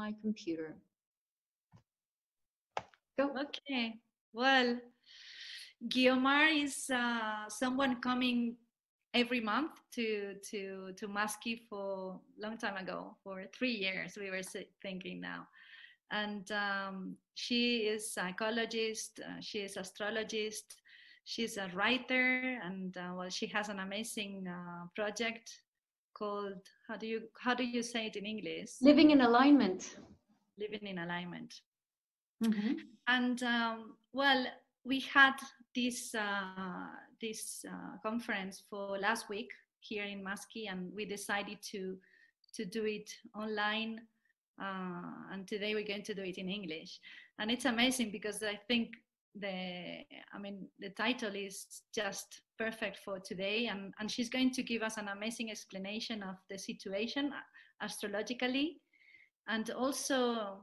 my computer. Go. Okay. Well, Guiomar is uh, someone coming every month to to to MasQI for long time ago, for three years. We were thinking now, and um, she is psychologist. Uh, she is astrologist. She's a writer, and uh, well, she has an amazing uh, project called how do you how do you say it in English? Living in alignment. Living in alignment. Mm-hmm. And um, well, we had this uh, this uh, conference for last week here in MasQI, and we decided to to do it online. Uh, and today we're going to do it in English, and it's amazing because I think the I mean the title is just perfect for today, and and she's going to give us an amazing explanation of the situation uh, astrologically, and also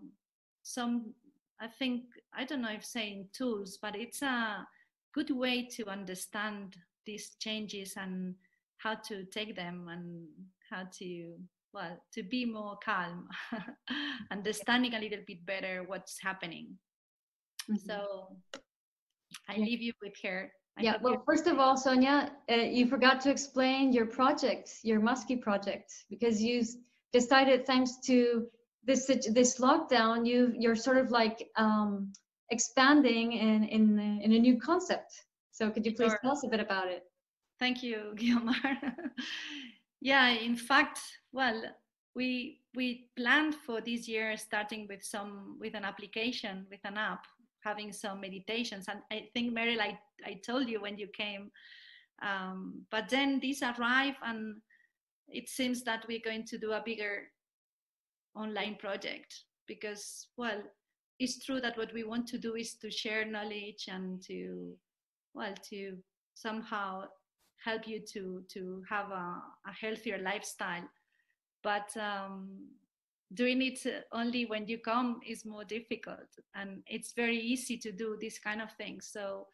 some I think I don't know if saying tools, but it's a good way to understand these changes and how to take them and how to well to be more calm understanding a little bit better what's happening mm-hmm. so i leave you with her I yeah well first of all sonia uh, you forgot to explain your project your MasQI project because you decided thanks to this this lockdown you you're sort of like um, expanding in in in a new concept. So could you please sure. tell us a bit about it? Thank you Guiomar. Yeah in fact well we we planned for this year starting with some with an application with an app having some meditations. And i think meryl i, I told you when you came um, but then these arrive and it seems that we're going to do a bigger online project because well it's true that what we want to do is to share knowledge and to well to somehow help you to to have a, a healthier lifestyle. But um, doing it only when you come is more difficult and it's very easy to do this kind of things so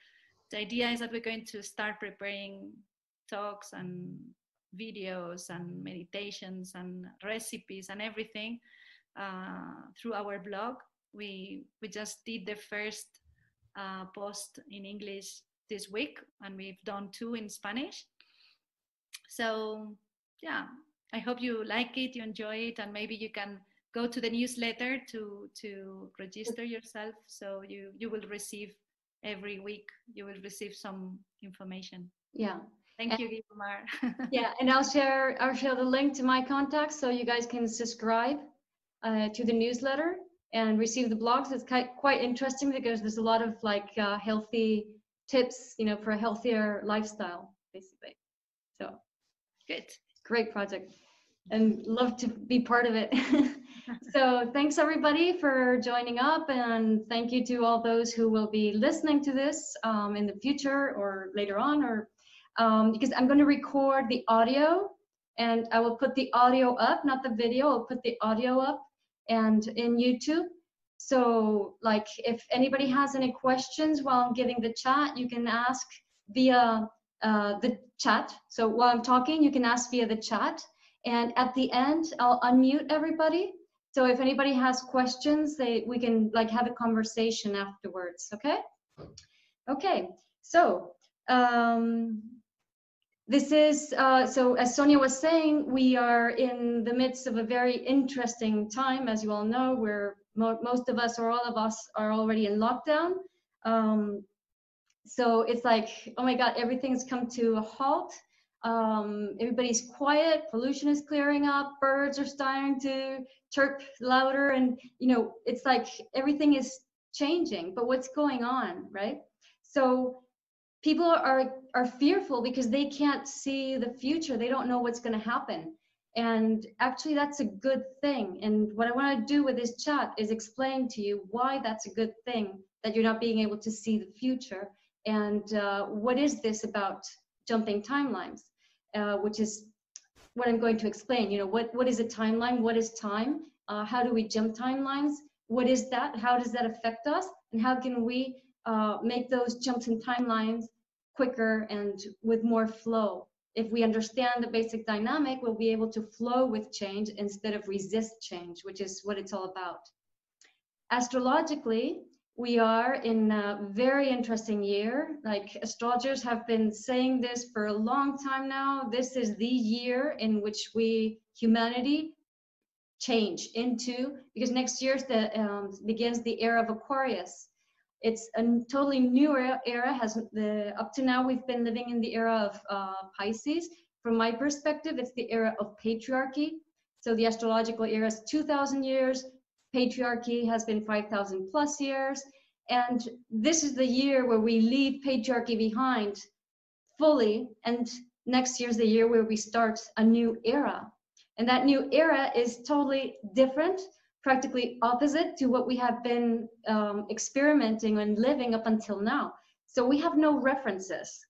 the idea is that we're going to start preparing talks and videos and meditations and recipes and everything uh, through our blog. We we just did the first uh, post in English this week, and we've done two in Spanish. So yeah, I hope you like it, you enjoy it, and maybe you can go to the newsletter to to register yourself, so you you will receive every week you will receive some information. Yeah, Thank you, Guiomar. yeah, and I'll share I'll share the link to my contacts so you guys can subscribe uh, to the newsletter and receive the blogs. It's quite quite interesting because there's a lot of like uh, healthy tips, you know, for a healthier lifestyle, basically. So good, great project, and love to be part of it. so thanks everybody for joining up, and thank you to all those who will be listening to this um, in the future or later on, or um, because I'm going to record the audio and I will put the audio up, not the video. I'll put the audio up and in YouTube. So like if anybody has any questions while I'm giving the chat, you can ask via uh, the chat. So while I'm talking, you can ask via the chat. And at the end, I'll unmute everybody. So if anybody has questions, they we can like have a conversation afterwards. Okay. Okay. So um, this is, uh, so as Sonia was saying, we are in the midst of a very interesting time. As you all know, where mo most of us or all of us are already in lockdown. Um, so it's like, oh my God, everything's come to a halt. Um, everybody's quiet, pollution is clearing up, birds are starting to chirp louder, and you know, it's like everything is changing. But what's going on, right? So people are are fearful because they can't see the future they don't know what's going to happen and actually that's a good thing and what i want to do with this chat is explain to you why that's a good thing that you're not being able to see the future and uh, what is this about jumping timelines uh, which is what i'm going to explain. You know what what is a timeline? What is time? Uh, how do we jump timelines? What is that? How does that affect us? And how can we uh, make those jumps in timelines quicker and with more flow? If we understand the basic dynamic, we'll be able to flow with change instead of resist change, which is what it's all about. Astrologically, we are in a very interesting year. Like astrologers have been saying this for a long time now. This is the year in which we, humanity, change into, because next year the, um, begins the era of Aquarius. It's a totally new era, has the, up to now we've been living in the era of uh, Pisces. From my perspective, it's the era of patriarchy. So the astrological era is 2000 years, patriarchy has been 5,000 plus years. And this is the year where we leave patriarchy behind fully. And next year's the year where we start a new era. And that new era is totally different, practically opposite to what we have been um, experimenting and living up until now. So we have no references.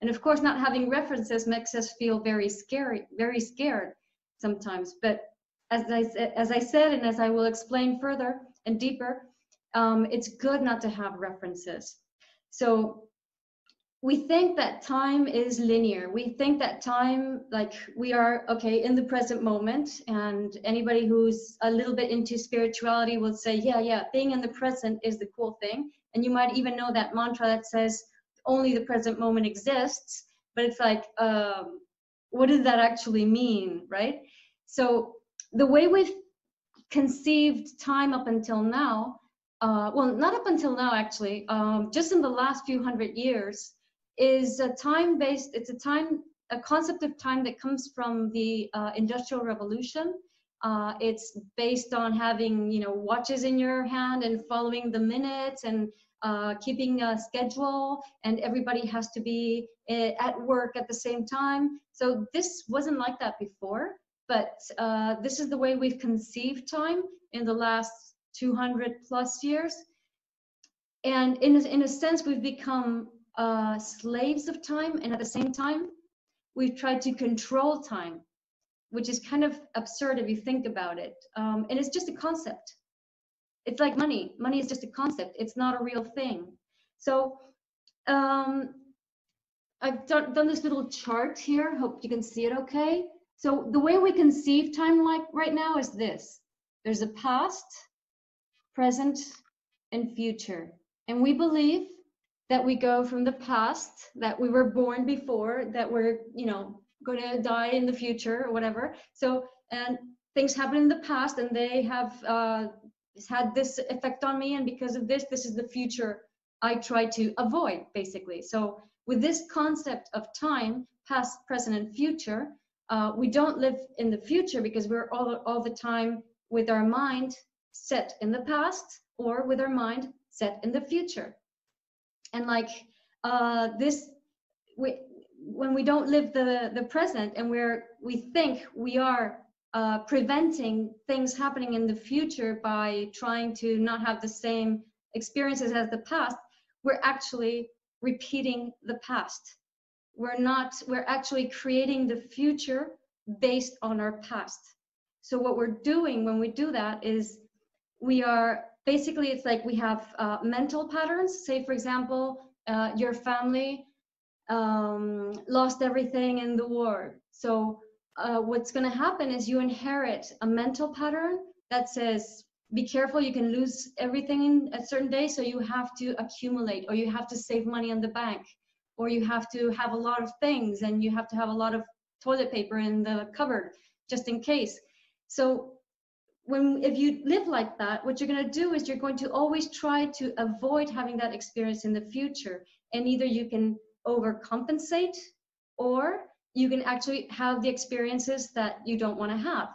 And of course, not having references makes us feel very scary, very scared sometimes. But as I, as I said, and as I will explain further and deeper, um, it's good not to have references. So we think that time is linear. We think that time, like we are, okay, in the present moment. And anybody who's a little bit into spirituality will say, yeah, yeah, being in the present is the cool thing. And you might even know that mantra that says, only the present moment exists. But it's like, um, what does that actually mean, right? So the way we've conceived time up until now, uh, well, not up until now, actually, um, just in the last few hundred years, is a time-based, it's a time, a concept of time that comes from the uh, Industrial Revolution. Uh, it's based on having, you know, watches in your hand and following the minutes and uh, keeping a schedule and everybody has to be eh, at work at the same time. So this wasn't like that before but uh, this is the way we've conceived time in the last 200 plus years. And in in a sense, we've become uh, slaves of time, and at the same time, we've tried to control time, which is kind of absurd if you think about it. Um, and it's just a concept. It's like money. Money is just a concept. It's not a real thing. So um, I've done, done this little chart here. Hope you can see it okay. So the way we conceive time like right now is this. There's a past, present, and future. And we believe that we go from the past, that we were born before, that we're, you know, going to die in the future or whatever. So, and things happen in the past and they have uh, had this effect on me. And because of this, this is the future I try to avoid, basically. So with this concept of time, past, present, and future, uh, we don't live in the future because we're all, all the time with our mind set in the past or with our mind set in the future. And like uh, this, we, when we don't live the, the present and we're, we think we are uh, preventing things happening in the future by trying to not have the same experiences as the past, we're actually repeating the past we're not we're actually creating the future based on our past. So what we're doing when we do that is we are basically it's like we have uh, mental patterns. Say for example uh, your family um, lost everything in the war. So uh, what's going to happen is you inherit a mental pattern that says be careful you can lose everything in a certain day so you have to accumulate or you have to save money in the bank or you have to have a lot of things and you have to have a lot of toilet paper in the cupboard just in case. So when if you live like that, what you're going to do is you're going to always try to avoid having that experience in the future. And either you can overcompensate or you can actually have the experiences that you don't want to have.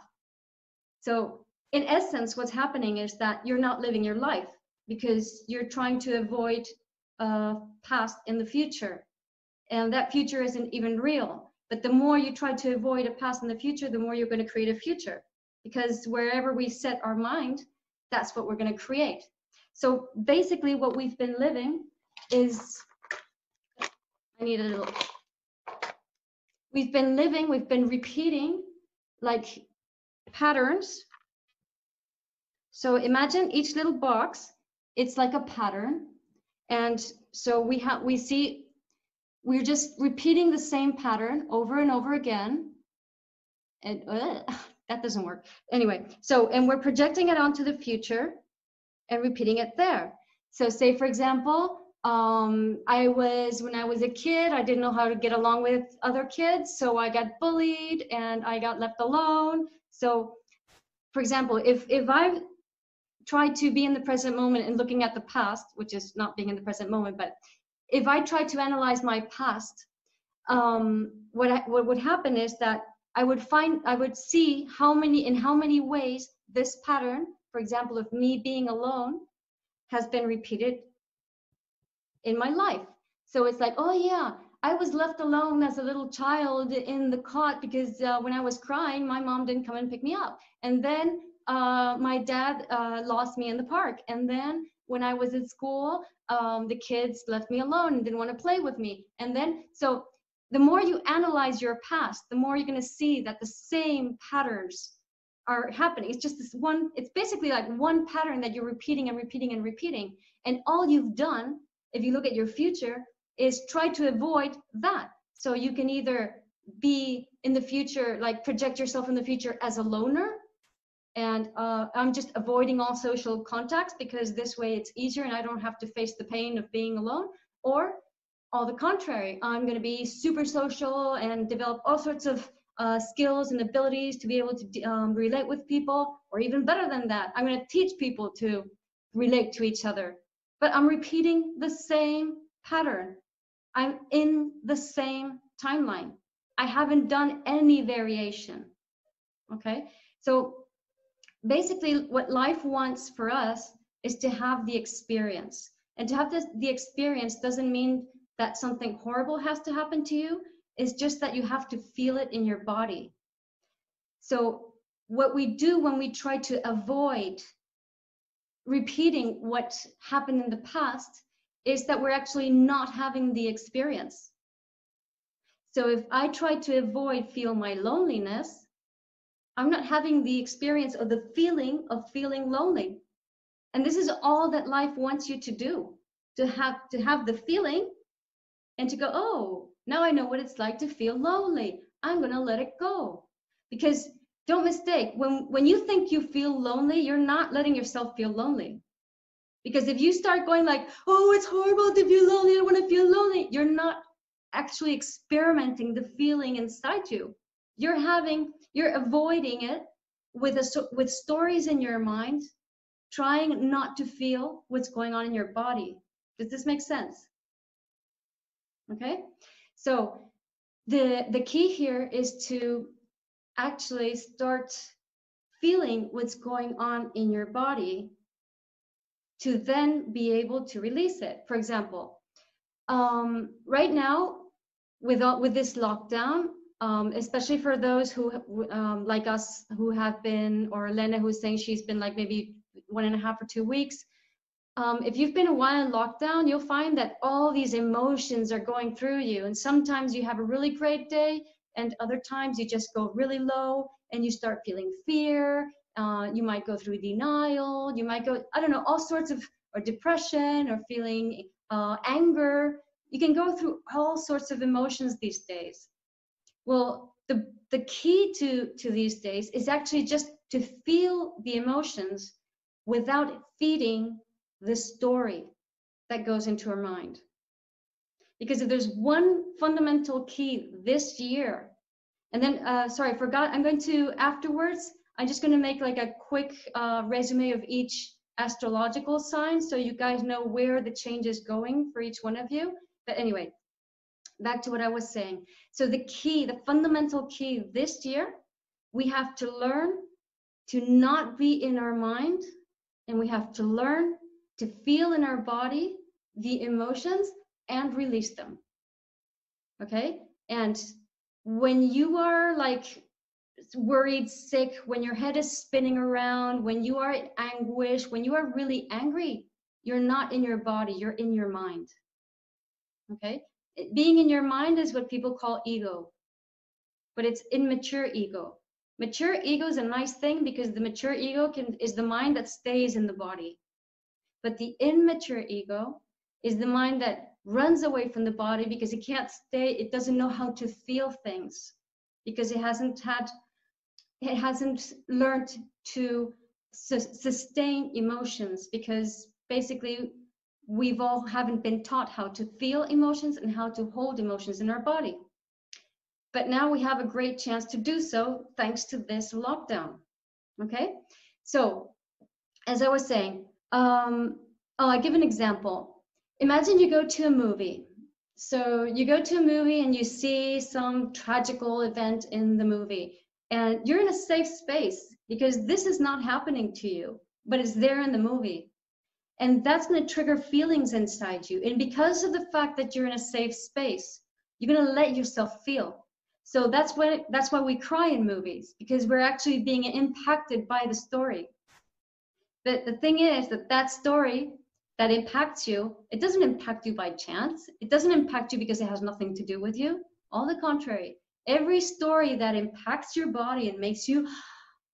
So in essence, what's happening is that you're not living your life because you're trying to avoid uh, past in the future and that future isn't even real. But the more you try to avoid a past and the future, the more you're going to create a future. Because wherever we set our mind, that's what we're going to create. So basically, what we've been living is I need a little. We've been living, we've been repeating like patterns. So imagine each little box, it's like a pattern. And so we have we see we're just repeating the same pattern over and over again. And uh, that doesn't work. Anyway, so, and we're projecting it onto the future and repeating it there. So say, for example, um, I was, when I was a kid, I didn't know how to get along with other kids. So I got bullied and I got left alone. So for example, if, if I try to be in the present moment and looking at the past, which is not being in the present moment, but if I try to analyze my past, um, what, I, what would happen is that I would find, I would see how many, in how many ways this pattern, for example, of me being alone, has been repeated in my life. So it's like, oh yeah, I was left alone as a little child in the cot because uh, when I was crying, my mom didn't come and pick me up. And then uh, my dad uh, lost me in the park. And then when I was at school, um, the kids left me alone and didn't want to play with me. And then, so the more you analyze your past, the more you're going to see that the same patterns are happening. It's just this one, it's basically like one pattern that you're repeating and repeating and repeating. And all you've done, if you look at your future, is try to avoid that. So you can either be in the future, like project yourself in the future as a loner. And uh, I'm just avoiding all social contacts because this way it's easier and I don't have to face the pain of being alone. Or all the contrary, I'm going to be super social and develop all sorts of uh, skills and abilities to be able to um, relate with people, or even better than that, I'm going to teach people to relate to each other. But I'm repeating the same pattern. I'm in the same timeline. I haven't done any variation. Okay, so basically, what life wants for us is to have the experience. And to have this, the experience doesn't mean that something horrible has to happen to you. It's just that you have to feel it in your body. So, what we do when we try to avoid repeating what happened in the past is that we're actually not having the experience. So if I try to avoid feel my loneliness, I'm not having the experience of the feeling of feeling lonely. And this is all that life wants you to do, to have to have the feeling and to go, "Oh, now I know what it's like to feel lonely. I'm going to let it go." Because don't mistake, when when you think you feel lonely, you're not letting yourself feel lonely. Because if you start going like, oh, it's horrible to feel lonely, I want to feel lonely, you're not actually experimenting the feeling inside you. You're having, you're avoiding it with a with stories in your mind, trying not to feel what's going on in your body. Does this make sense? Okay, so the the key here is to actually start feeling what's going on in your body to then be able to release it. For example, um, right now, with, all, with this lockdown, um, especially for those who, um, like us, who have been, or Lena who's saying she's been like maybe one and a half or two weeks, um, if you've been a while in lockdown, you'll find that all these emotions are going through you. And sometimes you have a really great day, and other times you just go really low and you start feeling fear uh, you might go through denial. You might go, I don't know, all sorts of, or depression or feeling uh, anger. You can go through all sorts of emotions these days. Well, the, the key to, to these days is actually just to feel the emotions without feeding the story that goes into our mind. Because if there's one fundamental key this year, and then, uh, sorry, I forgot, I'm going to afterwards I'm just going to make like a quick uh, resume of each astrological sign so you guys know where the change is going for each one of you. But anyway, back to what I was saying. So the key, the fundamental key this year, we have to learn to not be in our mind and we have to learn to feel in our body the emotions and release them. Okay? And when you are like worried, sick, when your head is spinning around, when you are in anguish, when you are really angry, you're not in your body, you're in your mind. Okay? Being in your mind is what people call ego, but it's immature ego. Mature ego is a nice thing because the mature ego can, is the mind that stays in the body. But the immature ego is the mind that runs away from the body because it can't stay, it doesn't know how to feel things because it hasn't had, it hasn't learned to su- sustain emotions because basically we've all haven't been taught how to feel emotions and how to hold emotions in our body. But now we have a great chance to do so thanks to this lockdown. Okay, so as I was saying, um, oh, I give an example. Imagine you go to a movie. So you go to a movie and you see some tragical event in the movie, and you're in a safe space because this is not happening to you, but it's there in the movie. And that's going to trigger feelings inside you. And because of the fact that you're in a safe space, you're going to let yourself feel. So that's why that's why we cry in movies because we're actually being impacted by the story. But the thing is that that story that impacts you, it doesn't impact you by chance. It doesn't impact you because it has nothing to do with you. All the contrary, every story that impacts your body and makes you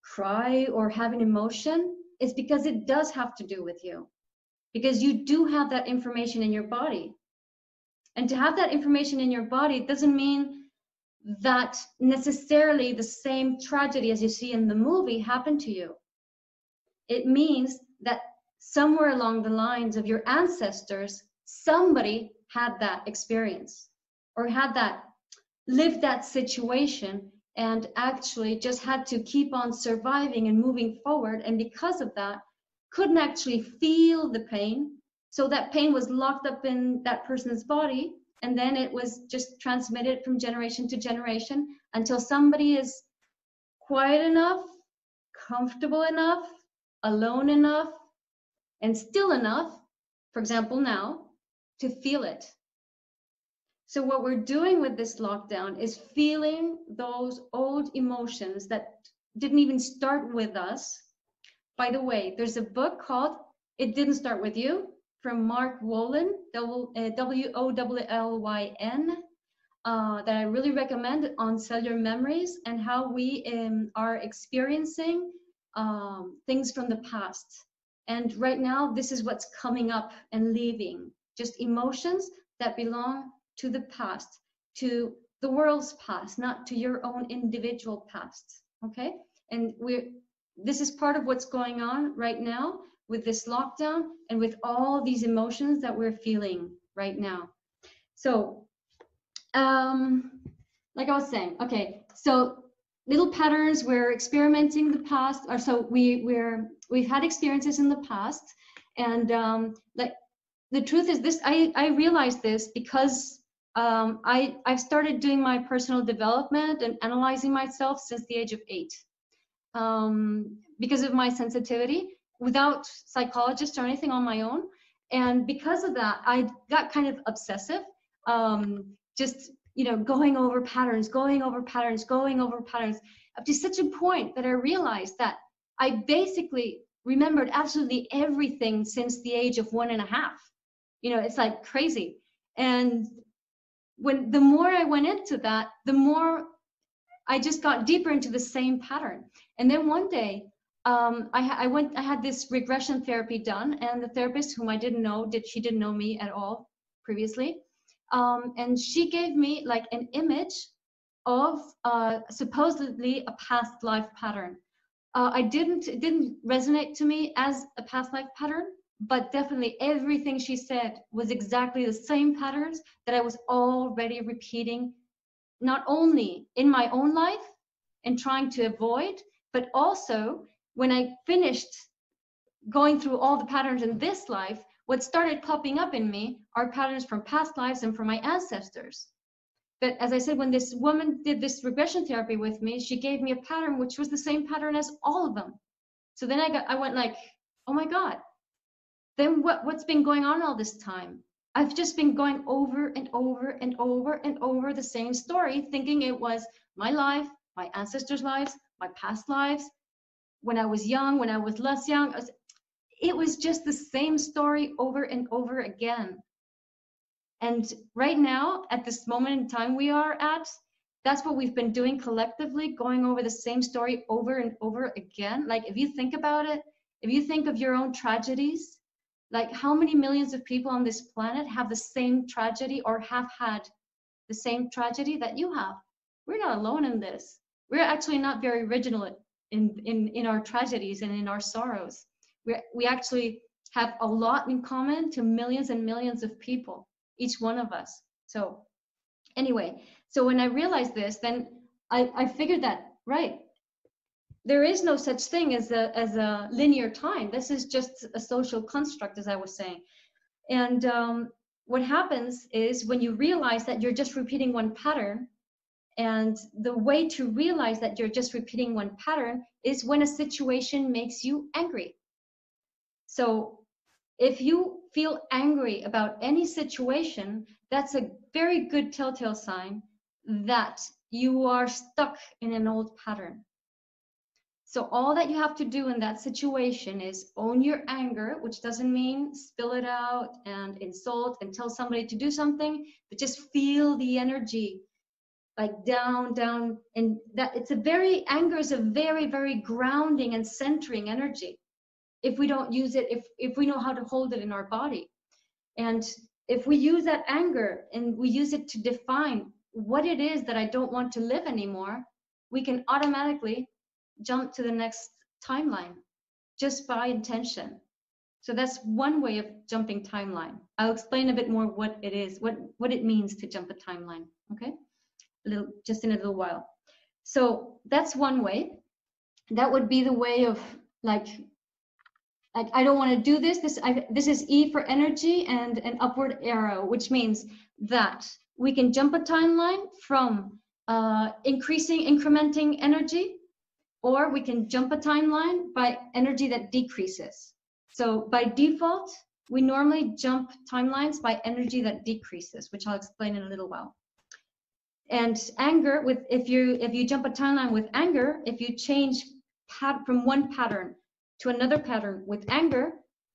cry or have an emotion is because it does have to do with you. Because you do have that information in your body. And to have that information in your body doesn't mean that necessarily the same tragedy as you see in the movie happened to you. It means that somewhere along the lines of your ancestors, somebody had that experience or had that lived that situation and actually just had to keep on surviving and moving forward. And because of that, couldn't actually feel the pain. So that pain was locked up in that person's body and then it was just transmitted from generation to generation until somebody is quiet enough, comfortable enough, alone enough, and still enough, for example, now, to feel it. So, what we're doing with this lockdown is feeling those old emotions that didn't even start with us. By the way, there's a book called It Didn't Start With You from Mark Wolynn, W O W L Y N, uh, that I really recommend on cellular memories and how we um, are experiencing um, things from the past. And right now, this is what's coming up and leaving just emotions that belong to the past, to the world's past, not to your own individual past. Okay? And we're this is part of what's going on right now with this lockdown and with all these emotions that we're feeling right now. So, um, like I was saying, okay, so little patterns we're experimenting the past, or so we we're we've had experiences in the past, and um, like the truth is this, I I realized this because um, I I've started doing my personal development and analyzing myself since the age of eight, um, because of my sensitivity without psychologists or anything on my own. And because of that, I got kind of obsessive, um, just you know, going over patterns, going over patterns, going over patterns, up to such a point that I realized that I basically remembered absolutely everything since the age of one and a half. You know, it's like crazy. And when the more I went into that, the more I just got deeper into the same pattern. And then one day um, I, I, went, I had this regression therapy done, and the therapist, whom I didn't know, did she didn't know me at all previously, um, and she gave me like an image of uh, supposedly a past life pattern. Uh, I didn't, it didn't resonate to me as a past life pattern, but definitely everything she said was exactly the same patterns that I was already repeating, not only in my own life and trying to avoid, but also when I finished going through all the patterns in this life, what started popping up in me are patterns from past lives and from my ancestors. But as I said, when this woman did this regression therapy with me, she gave me a pattern which was the same pattern as all of them. So then I got, I went like, oh my God. Then what, what's been going on all this time? I've just been going over and over and over and over the same story, thinking it was my life, my ancestors' lives, my past lives, when I was young, when I was less young. It was just the same story over and over again. And right now, at this moment in time we are at, that's what we've been doing collectively, going over the same story over and over again. Like if you think about it, if you think of your own tragedies, like how many millions of people on this planet have the same tragedy or have had the same tragedy that you have? We're not alone in this. We're actually not very original in in in our tragedies and in our sorrows. We we actually have a lot in common to millions and millions of people each one of us. So anyway so when i realized this then i i figured that right there is no such thing as a as a linear time. This is just a social construct as i was saying. And um, what happens is when you realize that you're just repeating one pattern and the way to realize that you're just repeating one pattern is when a situation makes you angry. So if you feel angry about any situation that's a very good telltale sign that you are stuck in an old pattern so all that you have to do in that situation is own your anger, which doesn't mean spill it out and insult and tell somebody to do something, but just feel the energy like down, down. And that it's a very, anger is a very, very grounding and centering energy. If we don't use it, if, if we know how to hold it in our body. And if we use that anger and we use it to define what it is that I don't want to live anymore, we can automatically jump to the next timeline just by intention. So that's one way of jumping timeline. I'll explain a bit more what it is, what, what it means to jump a timeline, okay? A little, just in a little while. So that's one way. That would be the way of like, like I don't want to do this. This, I, this is E for energy and an upward arrow, which means that we can jump a timeline from uh, increasing, incrementing energy or we can jump a timeline by energy that decreases. So by default, we normally jump timelines by energy that decreases, which I'll explain in a little while. And anger, with if you if you jump a timeline with anger, if you change pat, from one pattern to another pattern with anger,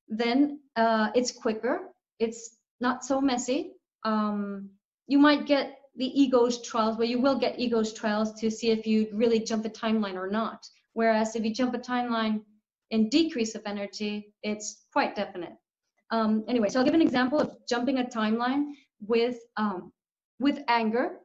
then uh, it's quicker. It's not so messy. Um, you might get the egos trials where you will get egos trials to see if you really jump a timeline or not. Whereas if you jump a timeline in decrease of energy, it's quite definite. Um, anyway, so I'll give an example of jumping a timeline with um, with anger.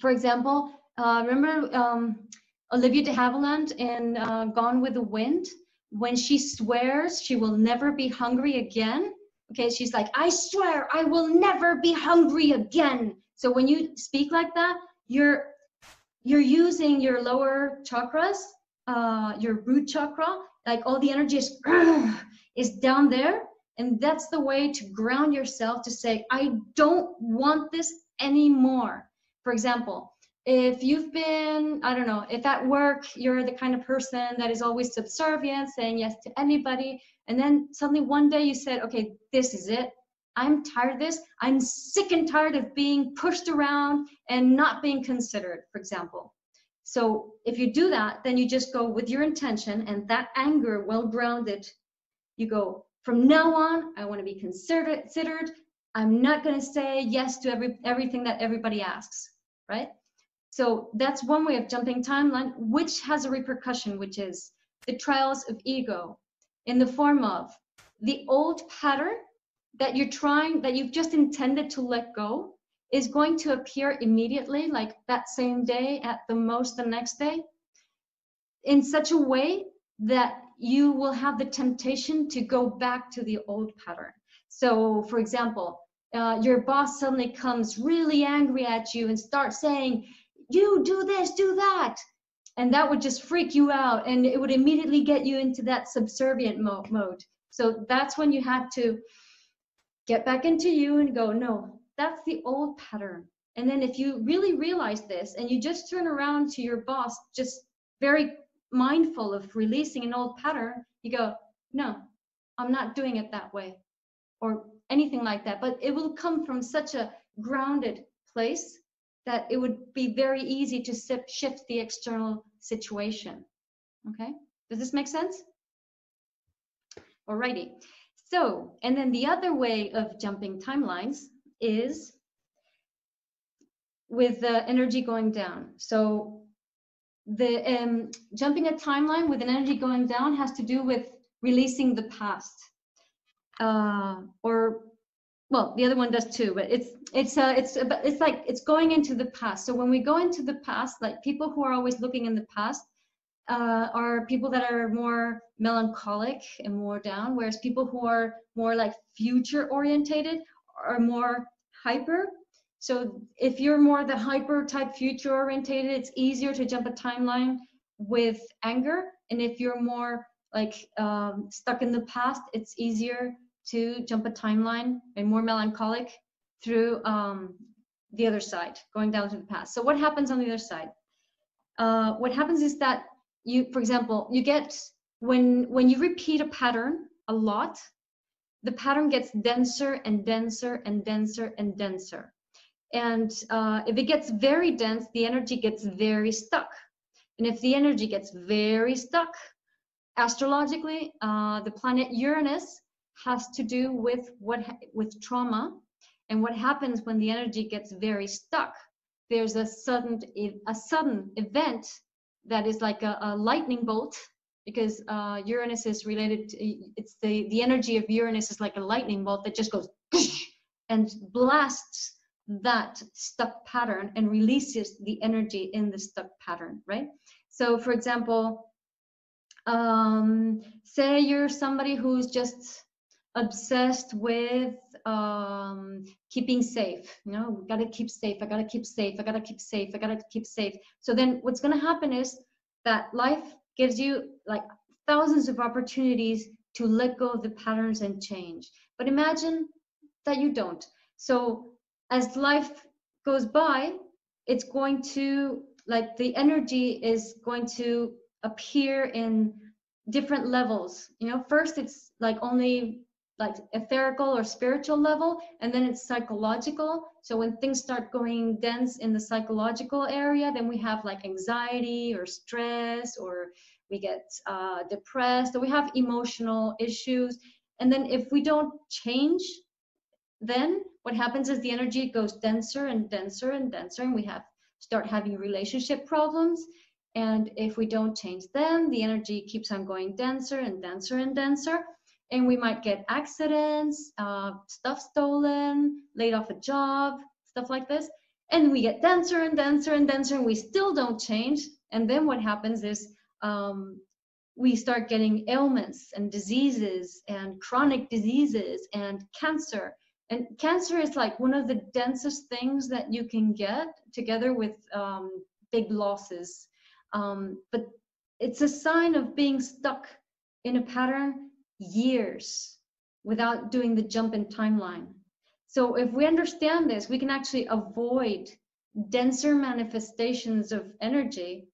For example, uh, remember um, Olivia de Havilland in uh, Gone with the Wind? When she swears she will never be hungry again, okay, she's like, I swear I will never be hungry again. So when you speak like that, you're you're using your lower chakras, uh, your root chakra, like all the energy is, is down there. And that's the way to ground yourself to say, I don't want this anymore. For example, if you've been, I don't know, if at work you're the kind of person that is always subservient, saying yes to anybody, and then suddenly one day you said, okay, this is it. I'm tired of this. I'm sick and tired of being pushed around and not being considered, for example. So if you do that, then you just go with your intention and that anger, well grounded, you go, from now on, I want to be considered. I'm not going to say yes to every, everything that everybody asks, right? So that's one way of jumping timeline, which has a repercussion, which is the trials of ego in the form of the old pattern that you're trying, that you've just intended to let go is going to appear immediately, like that same day, at the most the next day, in such a way that you will have the temptation to go back to the old pattern. So, for example, uh, your boss suddenly comes really angry at you and starts saying, You do this, do that. And that would just freak you out and it would immediately get you into that subservient mo- mode. So, that's when you have to get back into you and go, no, that's the old pattern. And then if you really realize this and you just turn around to your boss, just very mindful of releasing an old pattern, you go, no, I'm not doing it that way or anything like that. But it will come from such a grounded place that it would be very easy to shift the external situation. Okay, does this make sense? Alrighty. So, and then the other way of jumping timelines is with the energy going down. So the um, jumping a timeline with an energy going down has to do with releasing the past. uh, or well, the other one does too, but it's it's uh, it's it's like it's going into the past. So when we go into the past, like people who are always looking in the past uh, are people that are more melancholic and more down, whereas people who are more like future orientated are more hyper. So if you're more the hyper type future orientated, it's easier to jump a timeline with anger. And if you're more like um, stuck in the past, it's easier to jump a timeline and more melancholic through um, the other side, going down to the past. So what happens on the other side? Uh, what happens is that you, for example, you get when when you repeat a pattern a lot, the pattern gets denser and denser and denser and denser. And uh, if it gets very dense, the energy gets very stuck. And if the energy gets very stuck, astrologically, uh, the planet Uranus has to do with what with trauma and what happens when the energy gets very stuck. There's a sudden a sudden event that is like a, a lightning bolt because uh, Uranus is related to, it's the, the energy of Uranus is like a lightning bolt that just goes and blasts that stuck pattern and releases the energy in the stuck pattern, right? So for example, um, say you're somebody who's just obsessed with um, keeping safe. You know, we gotta keep safe. I gotta keep safe. I gotta keep safe. I gotta keep safe. So then what's gonna happen is that life gives you like thousands of opportunities to let go of the patterns and change. But imagine that you don't. So as life goes by, it's going to like the energy is going to appear in different levels. You know, first it's like only like etherical or spiritual level and then it's psychological. So when things start going dense in the psychological area then we have like anxiety or stress or we get uh, depressed or we have emotional issues. And then if we don't change then what happens is the energy goes denser and denser and denser and we have start having relationship problems. And if we don't change them the energy keeps on going denser and denser and denser and we might get accidents, uh, stuff stolen, laid off a job, stuff like this. And we get denser and denser and denser, and we still don't change. And then what happens is um, we start getting ailments and diseases and chronic diseases and cancer. And cancer is like one of the densest things that you can get together with um, big losses. Um, but it's a sign of being stuck in a pattern years without doing the jump in timeline. So if we understand this, we can actually avoid denser manifestations of energy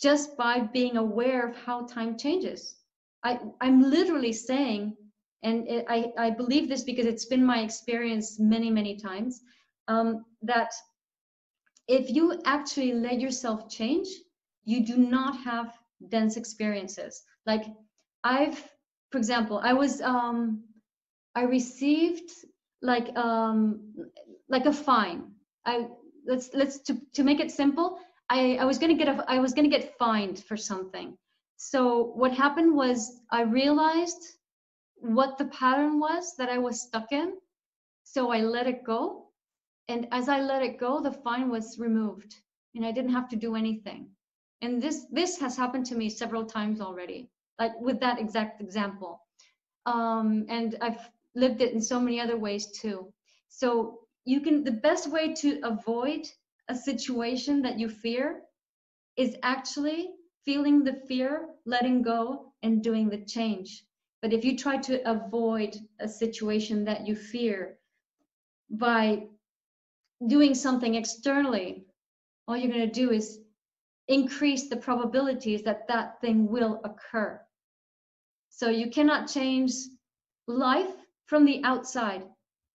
just by being aware of how time changes. I, I'm literally saying, and it, I, I believe this because it's been my experience many, many times, um, that if you actually let yourself change, you do not have dense experiences. Like I've for example, I was um, I received like um, like a fine. I let's let's to to make it simple. I I was gonna get a I was gonna get fined for something. So what happened was I realized what the pattern was that I was stuck in. So I let it go. And as I let it go, the fine was removed and I didn't have to do anything. And this this has happened to me several times already like with that exact example. Um, and I've lived it in so many other ways too. So you can, the best way to avoid a situation that you fear is actually feeling the fear, letting go, and doing the change. But if you try to avoid a situation that you fear by doing something externally, all you're going to do is increase the probabilities that that thing will occur. So you cannot change life from the outside.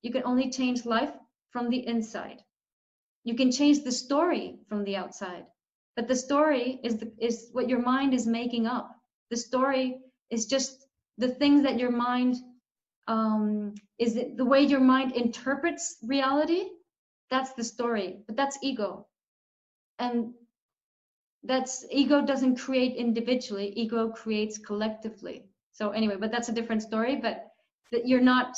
You can only change life from the inside. You can change the story from the outside, but the story is the, is what your mind is making up. The story is just the things that your mind um, is the way your mind interprets reality. That's the story, but that's ego, and that's ego doesn't create individually ego creates collectively. So anyway but that's a different story but that you're not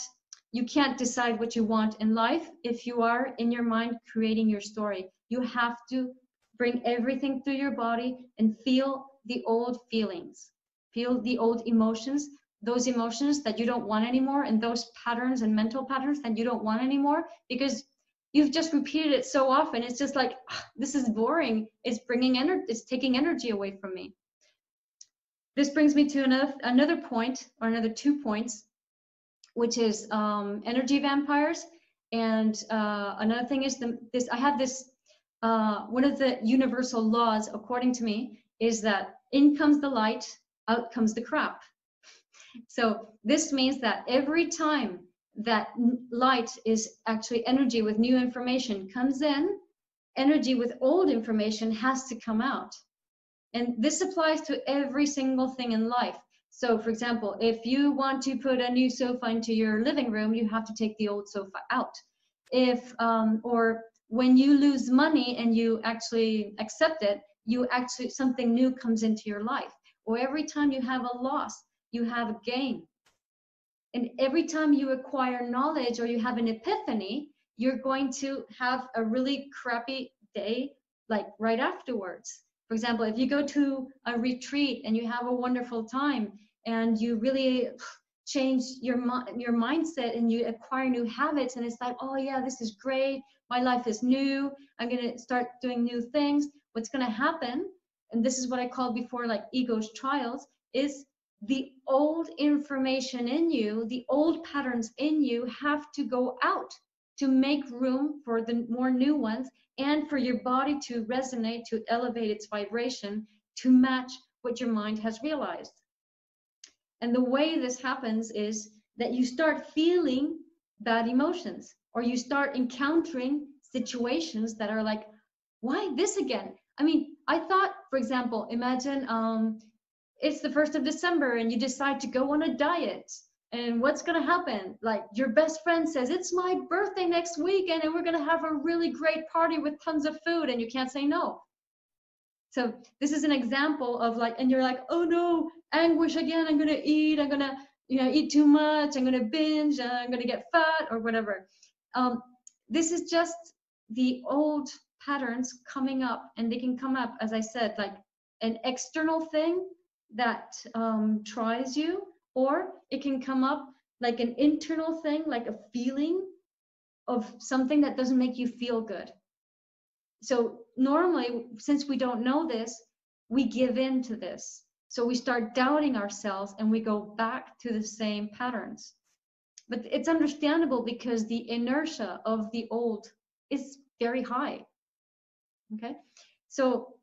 you can't decide what you want in life if you are in your mind creating your story. You have to bring everything through your body and feel the old feelings. Feel the old emotions those emotions that you don't want anymore and those patterns and mental patterns that you don't want anymore because you've just repeated it so often it's just like this is boring. It's bringing energy it's taking energy away from me. This brings me to another another point or another two points which is um, energy vampires. And uh, another thing is the, this i have this uh, one of the universal laws according to me is that in comes the light out comes the crap. So this means that every time that light is actually energy with new information comes in, energy with old information has to come out. And this applies to every single thing in life. So, for example, if you want to put a new sofa into your living room, you have to take the old sofa out. If, um, or when you lose money and you actually accept it, you actually, something new comes into your life. Or every time you have a loss, you have a gain. And every time you acquire knowledge or you have an epiphany, you're going to have a really crappy day like right afterwards. For example, if you go to a retreat and you have a wonderful time and you really change your your mindset and you acquire new habits and it's like, "Oh yeah, this is great. My life is new. I'm going to start doing new things." What's going to happen, and this is what I call before like ego's trials, is the old information in you, the old patterns in you have to go out to make room for the more new ones and for your body to resonate, to elevate its vibration to match what your mind has realized. And the way this happens is that you start feeling bad emotions or you start encountering situations that are like, why this again? I mean, I thought, for example, imagine um, it's the first of December and you decide to go on a diet. And what's going to happen? Like your best friend says, It's my birthday next weekend and we're going to have a really great party with tons of food, and you can't say no. So, this is an example of like, and you're like, Oh no, anguish again. I'm going to eat. I'm going to, you know, eat too much. I'm going to binge. I'm going to get fat or whatever. Um, this is just the old patterns coming up, and they can come up, as I said, like an external thing that um, tries you, or it can come up like an internal thing, like a feeling of something that doesn't make you feel good. So normally, since we don't know this, we give in to this. So we start doubting ourselves and we go back to the same patterns. But it's understandable because the inertia of the old is very high. Okay, so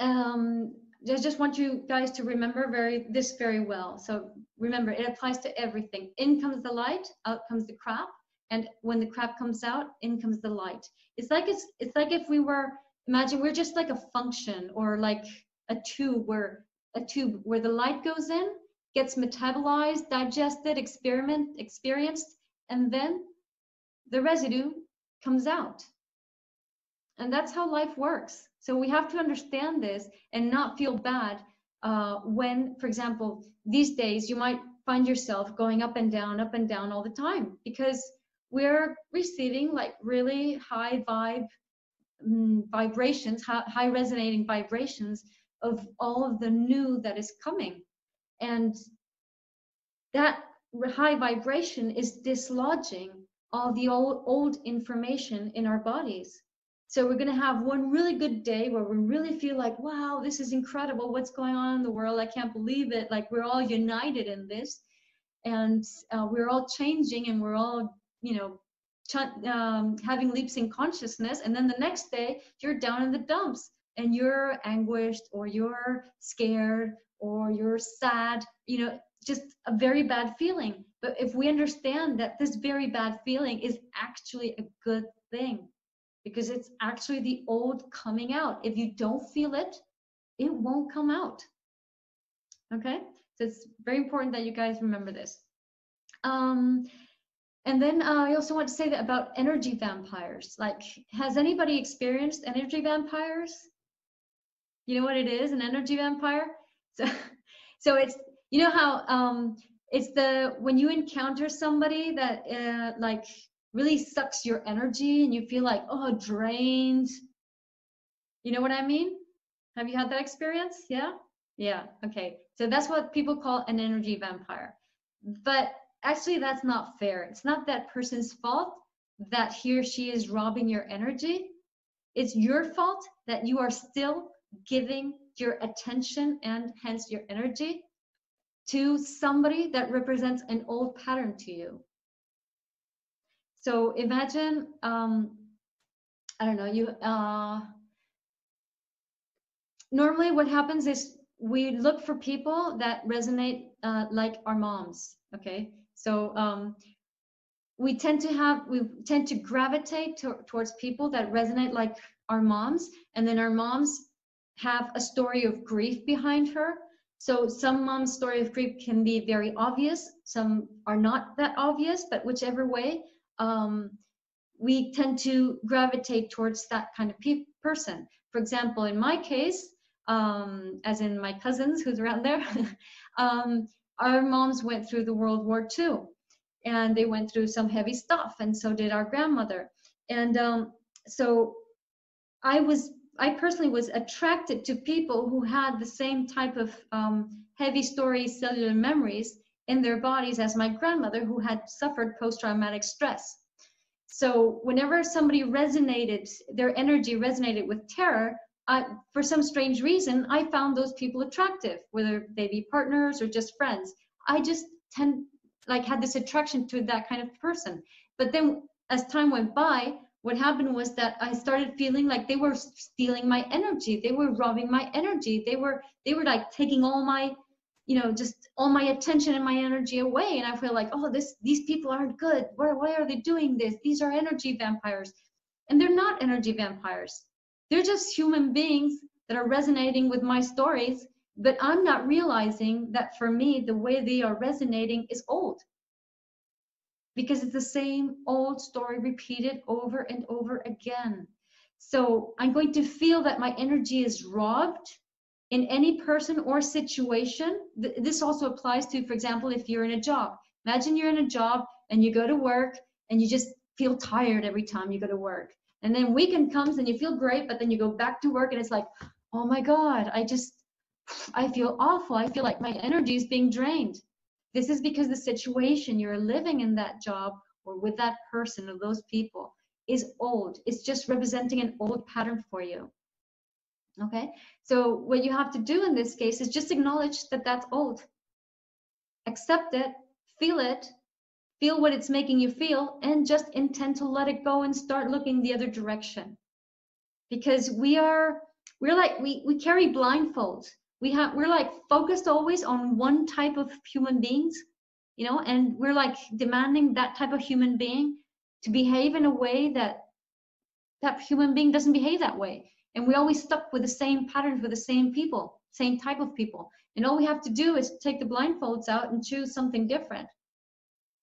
um, I just want you guys to remember very this very well. So remember, it applies to everything. In comes the light, out comes the crap, and when the crap comes out, in comes the light. It's like it's it's like if we were imagine we're just like a function or like a tube where a tube where the light goes in, gets metabolized, digested, experiment experienced, and then the residue comes out. And that's how life works. So we have to understand this and not feel bad uh, when, for example, these days you might find yourself going up and down, up and down all the time because we're receiving like really high vibe um, vibrations, high, resonating vibrations of all of the new that is coming. And that high vibration is dislodging all the old, old information in our bodies. So we're going to have one really good day where we really feel like, wow, this is incredible. What's going on in the world? I can't believe it. Like we're all united in this, and uh, we're all changing, and we're all, you know, ch- um, having leaps in consciousness. And then the next day, you're down in the dumps, and you're anguished, or you're scared, or you're sad. You know, just a very bad feeling. But if we understand that this very bad feeling is actually a good thing because it's actually the old coming out. If you don't feel it, it won't come out. Okay, so it's very important that you guys remember this. Um, and then uh, I also want to say that about energy vampires. Like, has anybody experienced energy vampires? You know what it is, an energy vampire? So, so it's you know how um, it's the when you encounter somebody that uh, like really sucks your energy and you feel like oh drained. You know what i mean? Have you had that experience? Yeah? Yeah okay. So that's what people call an energy vampire. But actually that's not fair. It's not that person's fault that he or she is robbing your energy. It's your fault that you are still giving your attention and hence your energy to somebody that represents an old pattern to you. So imagine, um, I don't know, you, uh, normally what happens is we look for people that resonate uh, like our moms, okay? So um, we tend to have, we tend to gravitate to, towards people that resonate like our moms, and then our moms have a story of grief behind her so some mom's story of grief can be very obvious, some are not that obvious, but whichever way, um, we tend to gravitate towards that kind of pe person. For example, in my case, um, as in my cousins who's around there, um, our moms went through the World War II and they went through some heavy stuff and so did our grandmother. And um, so I was I personally was attracted to people who had the same type of um, heavy story cellular memories in their bodies as my grandmother who had suffered post-traumatic stress. So whenever somebody resonated, their energy resonated with terror, I, for some strange reason, I found those people attractive, whether they be partners or just friends. I just tend like had this attraction to that kind of person. But then as time went by, what happened was that I started feeling like they were stealing my energy. They were robbing my energy. They were they were like taking all my, you know, just all my attention and my energy away. And I feel like, oh, this these people aren't good. Why why are they doing this? These are energy vampires. And they're not energy vampires. They're just human beings that are resonating with my stories, but I'm not realizing that for me, the way they are resonating is old because it's the same old story repeated over and over again. So I'm going to feel that my energy is robbed in any person or situation. This also applies to, for example, if you're in a job. Imagine you're in a job and you go to work and you just feel tired every time you go to work. And then weekend comes and you feel great, but then you go back to work and it's like, oh my God, I just, I feel awful. I feel like my energy is being drained. This is because the situation you're living in that job or with that person or those people is old. It's just representing an old pattern for you. Okay, so what you have to do in this case is just acknowledge that that's old. Accept it, feel it, feel what it's making you feel, and just intend to let it go and start looking the other direction. Because we are, we're like, we, we carry blindfolds we have we're like focused always on one type of human beings you know and we're like demanding that type of human being to behave in a way that that human being doesn't behave that way and we always stuck with the same patterns with the same people same type of people. And all we have to do is take the blindfolds out and choose something different.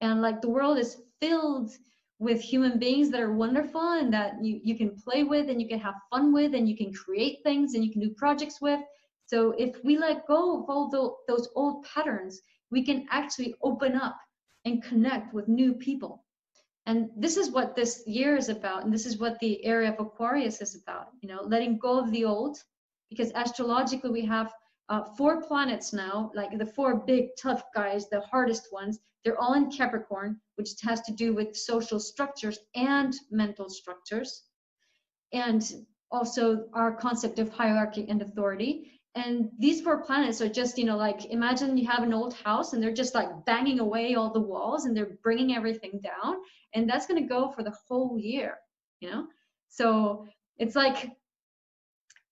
And like the world is filled with human beings that are wonderful and that you, you can play with and you can have fun with and you can create things and you can do projects with. So if we let go of all the, those old patterns, we can actually open up and connect with new people. And this is what this year is about. And this is what the area of Aquarius is about, you know, letting go of the old. Because astrologically, we have uh, four planets now, like the four big tough guys, the hardest ones. They're all in Capricorn, which has to do with social structures and mental structures. And also our concept of hierarchy and authority and these four planets are just you know like imagine you have an old house and they're just like banging away all the walls and they're bringing everything down and that's going to go for the whole year you know so it's like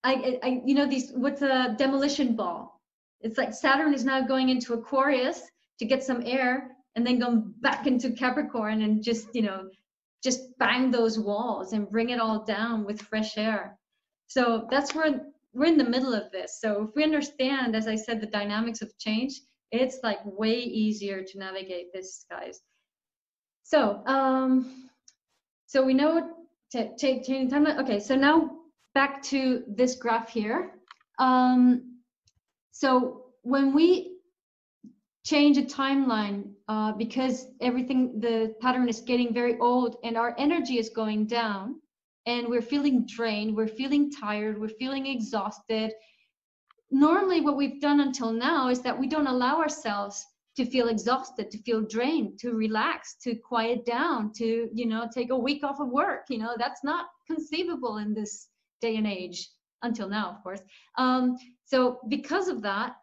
I, I you know these what's a demolition ball it's like saturn is now going into aquarius to get some air and then going back into capricorn and just you know just bang those walls and bring it all down with fresh air so that's where we're in the middle of this. So if we understand, as I said, the dynamics of change, it's like way easier to navigate this, guys. So, um, so we know changing timeline. Okay, so now back to this graph here. Um, so when we change a timeline uh, because everything, the pattern is getting very old and our energy is going down and we're feeling drained, we're feeling tired, we're feeling exhausted. Normally, what we've done until now is that we don't allow ourselves to feel exhausted, to feel drained, to relax, to quiet down, to, you know, take a week off of work. You know, that's not conceivable in this day and age until now, of course. Um, so because of that,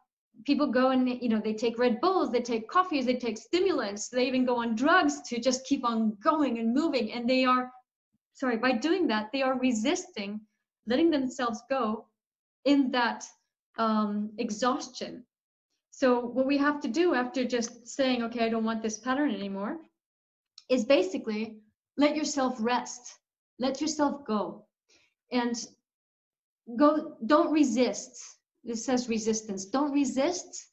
people go and you know they take red bulls they take coffees they take stimulants they even go on drugs to just keep on going and moving and they are sorry by doing that they are resisting letting themselves go in that um, exhaustion so what we have to do after just saying okay i don't want this pattern anymore is basically let yourself rest. Let yourself go. And go don't resist. This says resistance. Don't resist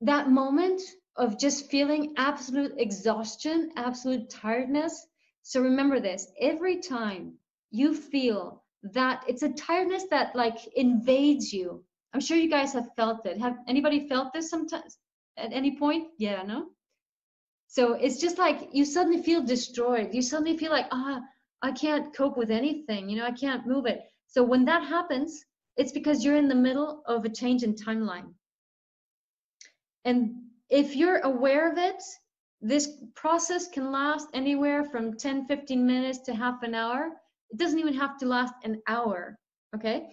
that moment of just feeling absolute exhaustion absolute tiredness. So remember this every time you feel that it's a tiredness that like invades you i'm sure you guys have felt it have anybody felt this sometimes at any point yeah no so it's just like you suddenly feel destroyed you suddenly feel like ah i can't cope with anything you know i can't move it so when that happens it's because you're in the middle of a change in timeline. And if you're aware of it, this process can last anywhere from 10, 15 minutes to half an hour. It doesn't even have to last an hour, okay?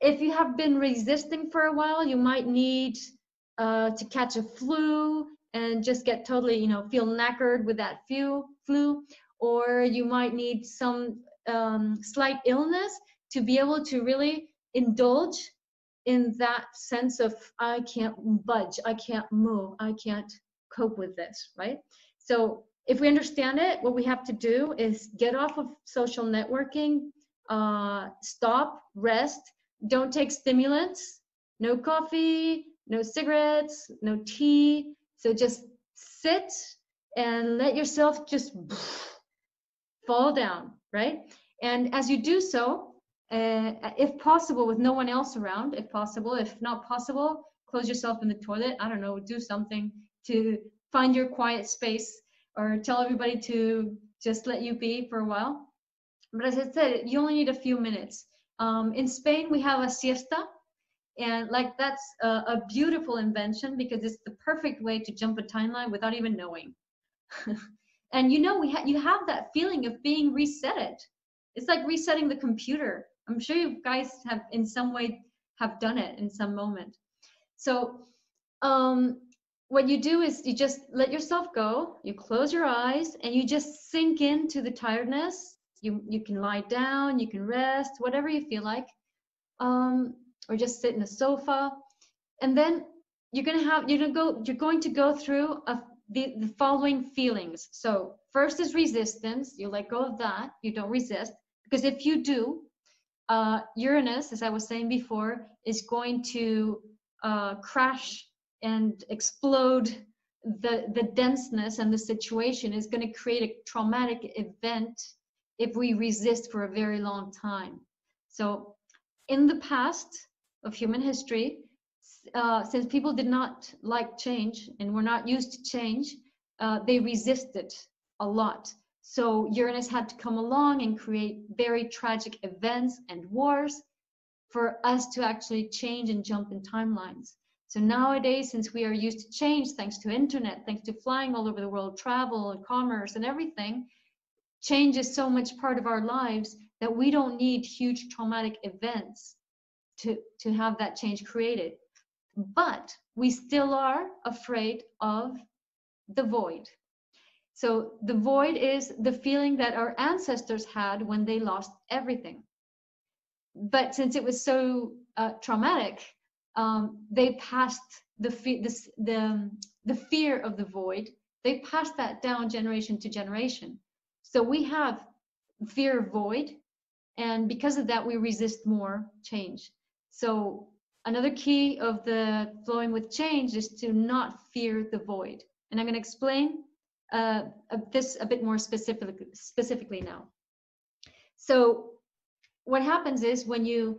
If you have been resisting for a while, you might need uh, to catch a flu and just get totally, you know, feel knackered with that flu, flu or you might need some um, slight illness to be able to really indulge in that sense of I can't budge, I can't move, I can't cope with this, right? So if we understand it, what we have to do is get off of social networking, uh, stop, rest, don't take stimulants, no coffee, no cigarettes, no tea. So just sit and let yourself just fall down, right? And as you do so, uh, if possible with no one else around if possible if not possible close yourself in the toilet i don't know do something to find your quiet space or tell everybody to just let you be for a while but as i said you only need a few minutes um, in spain we have a siesta and like that's a, a beautiful invention because it's the perfect way to jump a timeline without even knowing and you know we ha- you have that feeling of being resetted it's like resetting the computer I'm sure you guys have in some way have done it in some moment. So um, what you do is you just let yourself go, you close your eyes and you just sink into the tiredness. You, you can lie down, you can rest, whatever you feel like, um, or just sit in a sofa. And then you're gonna have you're gonna go you're going to go through a, the, the following feelings. So first is resistance. You let go of that. You don't resist because if you do, uh, Uranus, as I was saying before, is going to uh, crash and explode the, the denseness and the situation is going to create a traumatic event if we resist for a very long time. So in the past of human history, uh, since people did not like change and were not used to change, uh, they resisted a lot. So Uranus had to come along and create very tragic events and wars for us to actually change and jump in timelines. So nowadays, since we are used to change thanks to internet, thanks to flying all over the world, travel and commerce and everything, change is so much part of our lives that we don't need huge traumatic events to, to have that change created. But we still are afraid of the void. So the void is the feeling that our ancestors had when they lost everything. But since it was so uh, traumatic, um, they passed the, the, the, the fear of the void, they passed that down generation to generation. So we have fear of void, and because of that, we resist more change. So another key of the flowing with change is to not fear the void. And I'm going to explain uh, this a bit more specific, specifically now. So what happens is when you,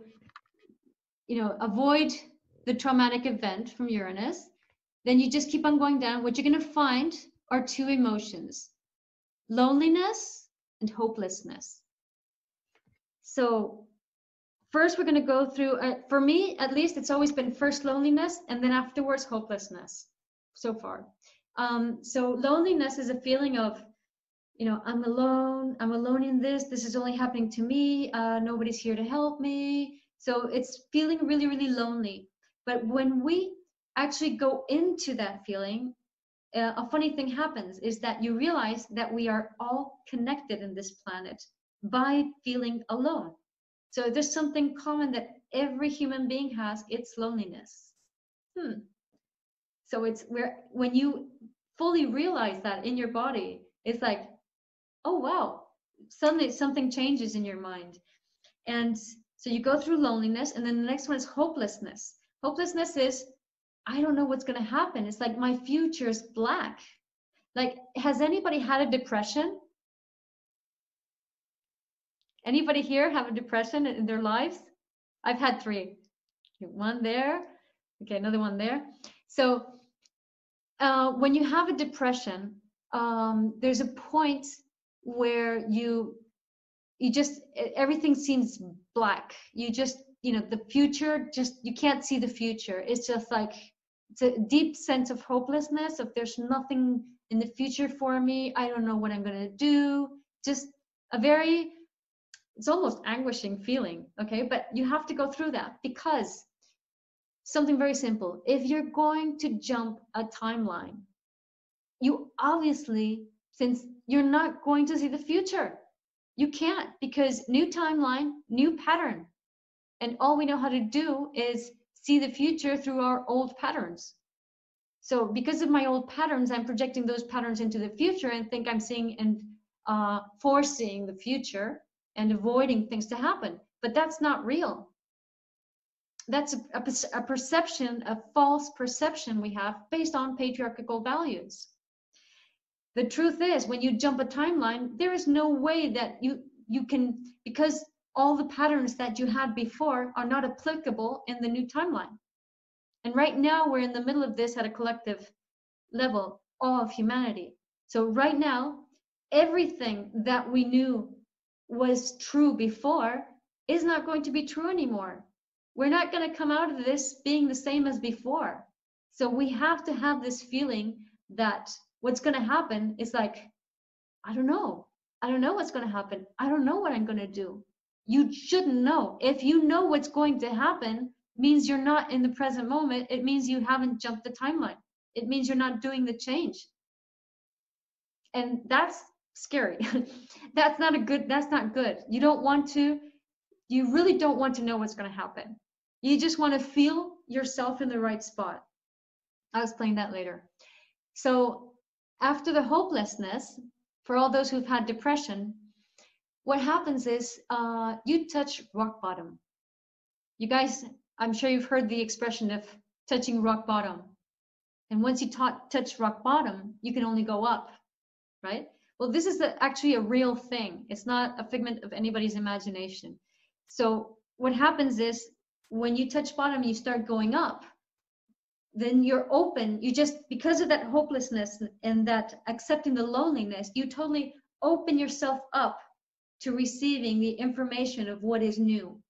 you know, avoid the traumatic event from Uranus, then you just keep on going down. What you're going to find are two emotions loneliness and hopelessness. So, first, we're going to go through, uh, for me at least, it's always been first loneliness and then afterwards hopelessness so far. Um, so, loneliness is a feeling of, you know, I'm alone, I'm alone in this, this is only happening to me, uh, nobody's here to help me. So, it's feeling really, really lonely. But when we actually go into that feeling, uh, a funny thing happens is that you realize that we are all connected in this planet by feeling alone. So there's something common that every human being has, it's loneliness. Hmm. So it's where when you fully realize that in your body, it's like, oh wow, suddenly something changes in your mind. And so you go through loneliness, and then the next one is hopelessness. Hopelessness is I don't know what's going to happen. It's like my future is black. Like, has anybody had a depression? Anybody here have a depression in their lives? I've had three. One there. Okay, another one there. So, uh, when you have a depression, um, there's a point where you you just everything seems black. You just you know the future just you can't see the future it's just like it's a deep sense of hopelessness of there's nothing in the future for me. I don't know what i'm going to do. Just a very it's almost anguishing feeling okay? But you have to go through that because something very simple. If you're going to jump a timeline you obviously since you're not going to see the future you can't because new timeline new pattern. And all we know how to do is see the future through our old patterns. So because of my old patterns, I'm projecting those patterns into the future and think I'm seeing and uh, foreseeing the future and avoiding things to happen. But that's not real. That's a, a, a perception, a false perception we have based on patriarchal values. The truth is, when you jump a timeline, there is no way that you you can because all the patterns that you had before are not applicable in the new timeline. And right now, we're in the middle of this at a collective level, all of humanity. So, right now, everything that we knew was true before is not going to be true anymore. We're not going to come out of this being the same as before. So, we have to have this feeling that what's going to happen is like, I don't know. I don't know what's going to happen. I don't know what I'm going to do you shouldn't know. If you know what's going to happen, means you're not in the present moment. It means you haven't jumped the timeline. It means you're not doing the change. And that's scary. that's not a good, that's not good. You don't want to, you really don't want to know what's going to happen. You just want to feel yourself in the right spot. I'll explain that later. So after the hopelessness, for all those who've had depression, what happens is uh, you touch rock bottom. You guys, I'm sure you've heard the expression of touching rock bottom. And once you touch rock bottom, you can only go up, right? Well, this is a, actually a real thing. It's not a figment of anybody's imagination. So what happens is when you touch bottom, you start going up. Then you're open. You just because of that hopelessness and that accepting the loneliness, you totally open yourself up to receiving the information of what is new.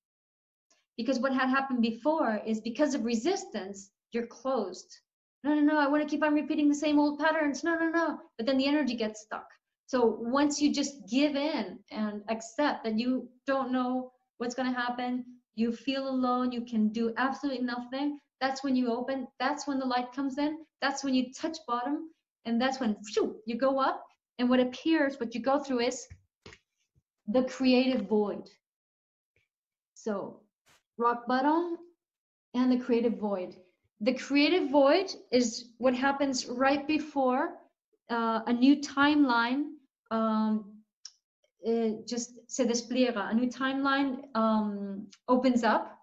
Because what had happened before is because of resistance, you're closed. No, no, no, I want to keep on repeating the same old patterns. No, no, no. But then the energy gets stuck. So once you just give in and accept that you don't know what's going to happen, you feel alone, you can do absolutely nothing, that's when you open, that's when the light comes in, that's when you touch bottom, and that's when phew, you go up. And what appears, what you go through is the creative void. So rock bottom and the creative void. The creative void is what happens right before uh, a new timeline um, just se despliega, a new timeline um, opens up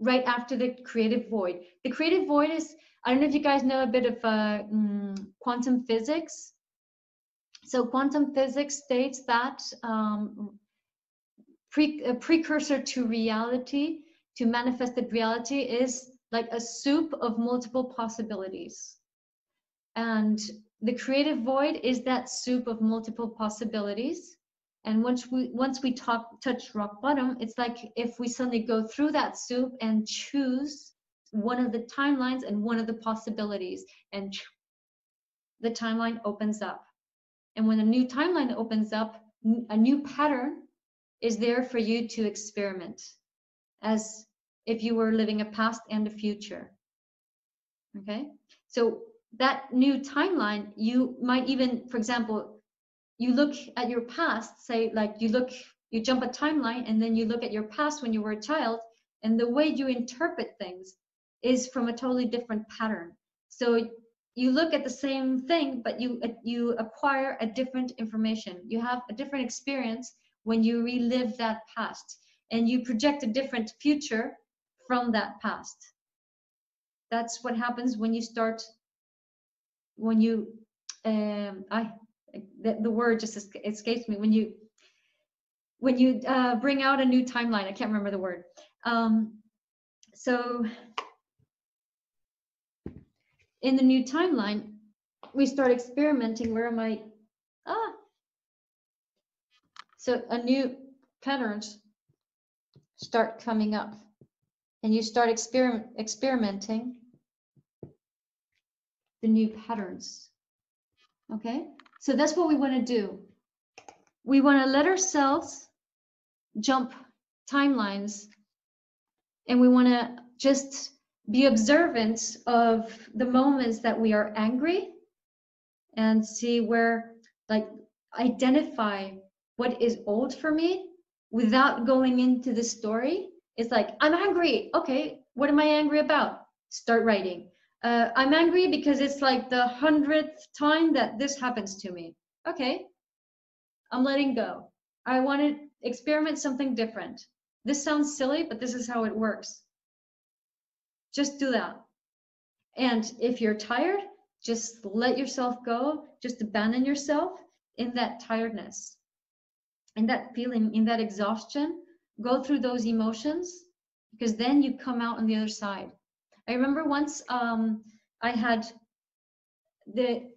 right after the creative void. The creative void is, I don't know if you guys know a bit of uh, mm, quantum physics. So quantum physics states that um, pre, a precursor to reality, to manifested reality, is like a soup of multiple possibilities. And the creative void is that soup of multiple possibilities. And once we once we talk touch rock bottom, it's like if we suddenly go through that soup and choose one of the timelines and one of the possibilities, and the timeline opens up. And when a new timeline opens up, a new pattern is there for you to experiment as if you were living a past and a future. Okay, so that new timeline, you might even, for example, you look at your past, say, like you look, you jump a timeline, and then you look at your past when you were a child, and the way you interpret things is from a totally different pattern. So you look at the same thing, but you you acquire a different information. You have a different experience when you relive that past, and you project a different future from that past. That's what happens when you start when you um, I the, the word just escapes me when you when you uh, bring out a new timeline. I can't remember the word. Um, so in the new timeline, we start experimenting. Where am I? Ah. So a new patterns start coming up and you start experiment, experimenting the new patterns. Okay, so that's what we want to do. We want to let ourselves jump timelines and we want to just be observant of the moments that we are angry and see where, like, identify what is old for me without going into the story. It's like, I'm angry. Okay, what am I angry about? Start writing uh, I'm angry because it's like the hundredth time that this happens to me. Okay, I'm letting go. I want to experiment something different. This sounds silly, but this is how it works. Just do that. And if you're tired, just let yourself go, just abandon yourself in that tiredness, in that feeling, in that exhaustion. Go through those emotions because then you come out on the other side. I remember once um, I had the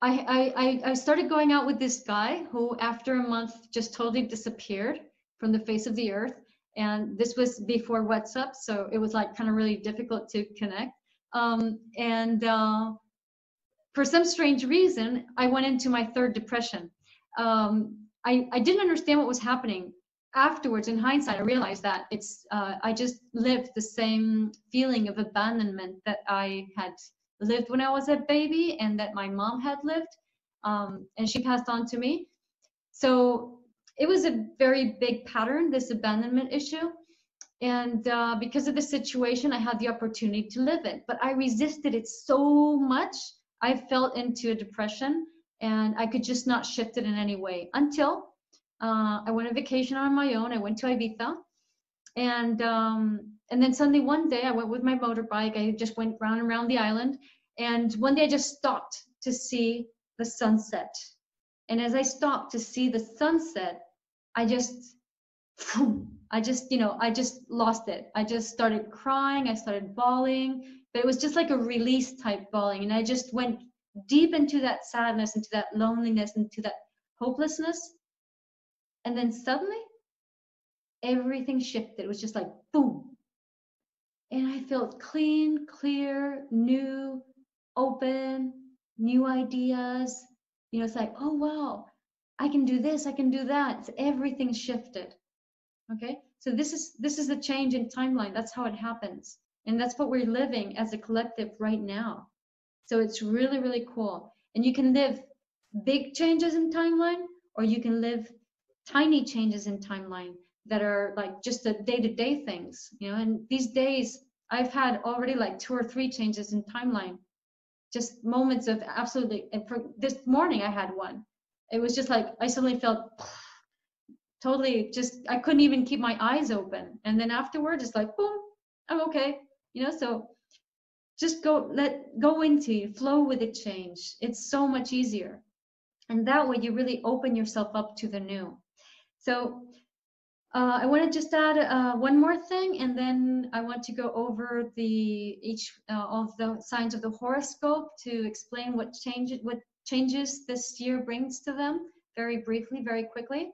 I, I I started going out with this guy who after a month just totally disappeared from the face of the earth and this was before WhatsApp so it was like kind of really difficult to connect. Um, and uh, for some strange reason I went into my third depression. Um, I, I didn't understand what was happening. Afterwards in hindsight i realized that it's uh, i just lived the same feeling of abandonment that i had lived when i was a baby and that my mom had lived. Um, and she passed on to me. So it was a very big pattern this abandonment issue and uh, because of the situation i had the opportunity to live it but i resisted it so much i fell into a depression and i could just not shift it in any way until uh, I went on vacation on my own. I went to Ibiza, and um, and then suddenly one day I went with my motorbike. I just went round and round the island, and one day I just stopped to see the sunset. And as I stopped to see the sunset, I just, I just, you know, I just lost it. I just started crying. I started bawling, but it was just like a release type bawling, and I just went deep into that sadness, into that loneliness, into that hopelessness and then suddenly, everything shifted. It was just like boom. And I felt clean, clear, new, open, new ideas. You know, it's like, oh, wow, I can do this, I can do that. It's, everything shifted. Okay. So this is this is the change in timeline. That's how it happens. And that's what we're living as a collective right now. So it's really, really cool. And you can live big changes in timeline, or you can live tiny changes in timeline that are like just the day-to-day things you know and these days i've had already like two or three changes in timeline just moments of absolutely and for this morning i had one it was just like i suddenly felt totally just i couldn't even keep my eyes open. And then afterwards it's like boom i'm okay you know? So just go let go into flow with the change. It's so much easier. And that way you really open yourself up to the new. So Uh, I want to just add uh, one more thing, and then I want to go over the each uh, of the signs of the horoscope to explain what changes what changes this year brings to them very briefly, very quickly.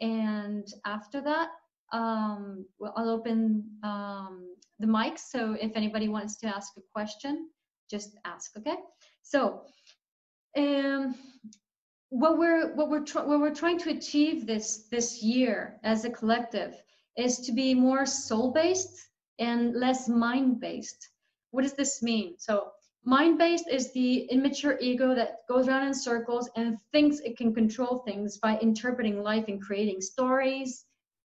And after that, um, well, I'll open um, the mic. So if anybody wants to ask a question, just ask. Okay. So um, what we're what we're what we're trying to achieve this this year as a collective is to be more soul based and less mind based. What does this mean? So mind based is the immature ego that goes around in circles and thinks it can control things by interpreting life and creating stories.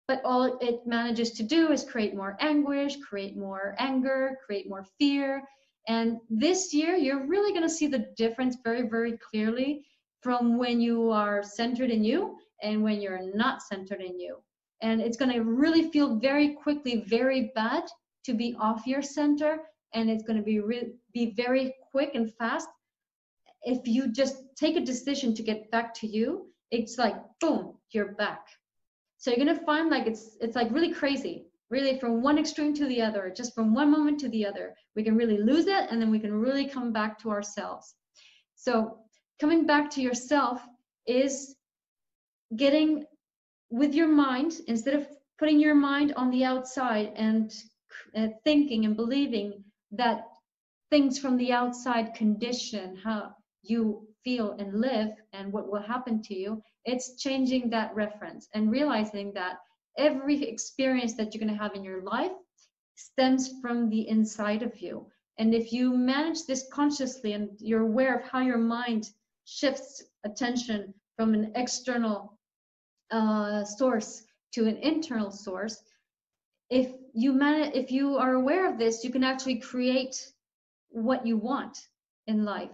But all it manages to do is create more anguish, create more anger, create more fear. And this year, you're really going to see the difference very, very clearly from when you are centered in you and when you're not centered in you. And it's going to really feel very quickly very bad to be off your center. And it's going to be, re- be very quick and fast. If you just take a decision to get back to you, it's like, boom, you're back. So you're going to find like it's, it's like really crazy really from one extreme to the other, just from one moment to the other. We can really lose it and then we can really come back to ourselves. So coming back to yourself is getting with your mind instead of putting your mind on the outside and uh, thinking and believing that things from the outside condition how you feel and live and what will happen to you it's changing that reference and realizing that every experience that you're going to have in your life stems from the inside of you. And if you manage this consciously and you're aware of how your mind shifts attention from an external uh, source to an internal source, if you man if you are aware of this, you can actually create what you want in life.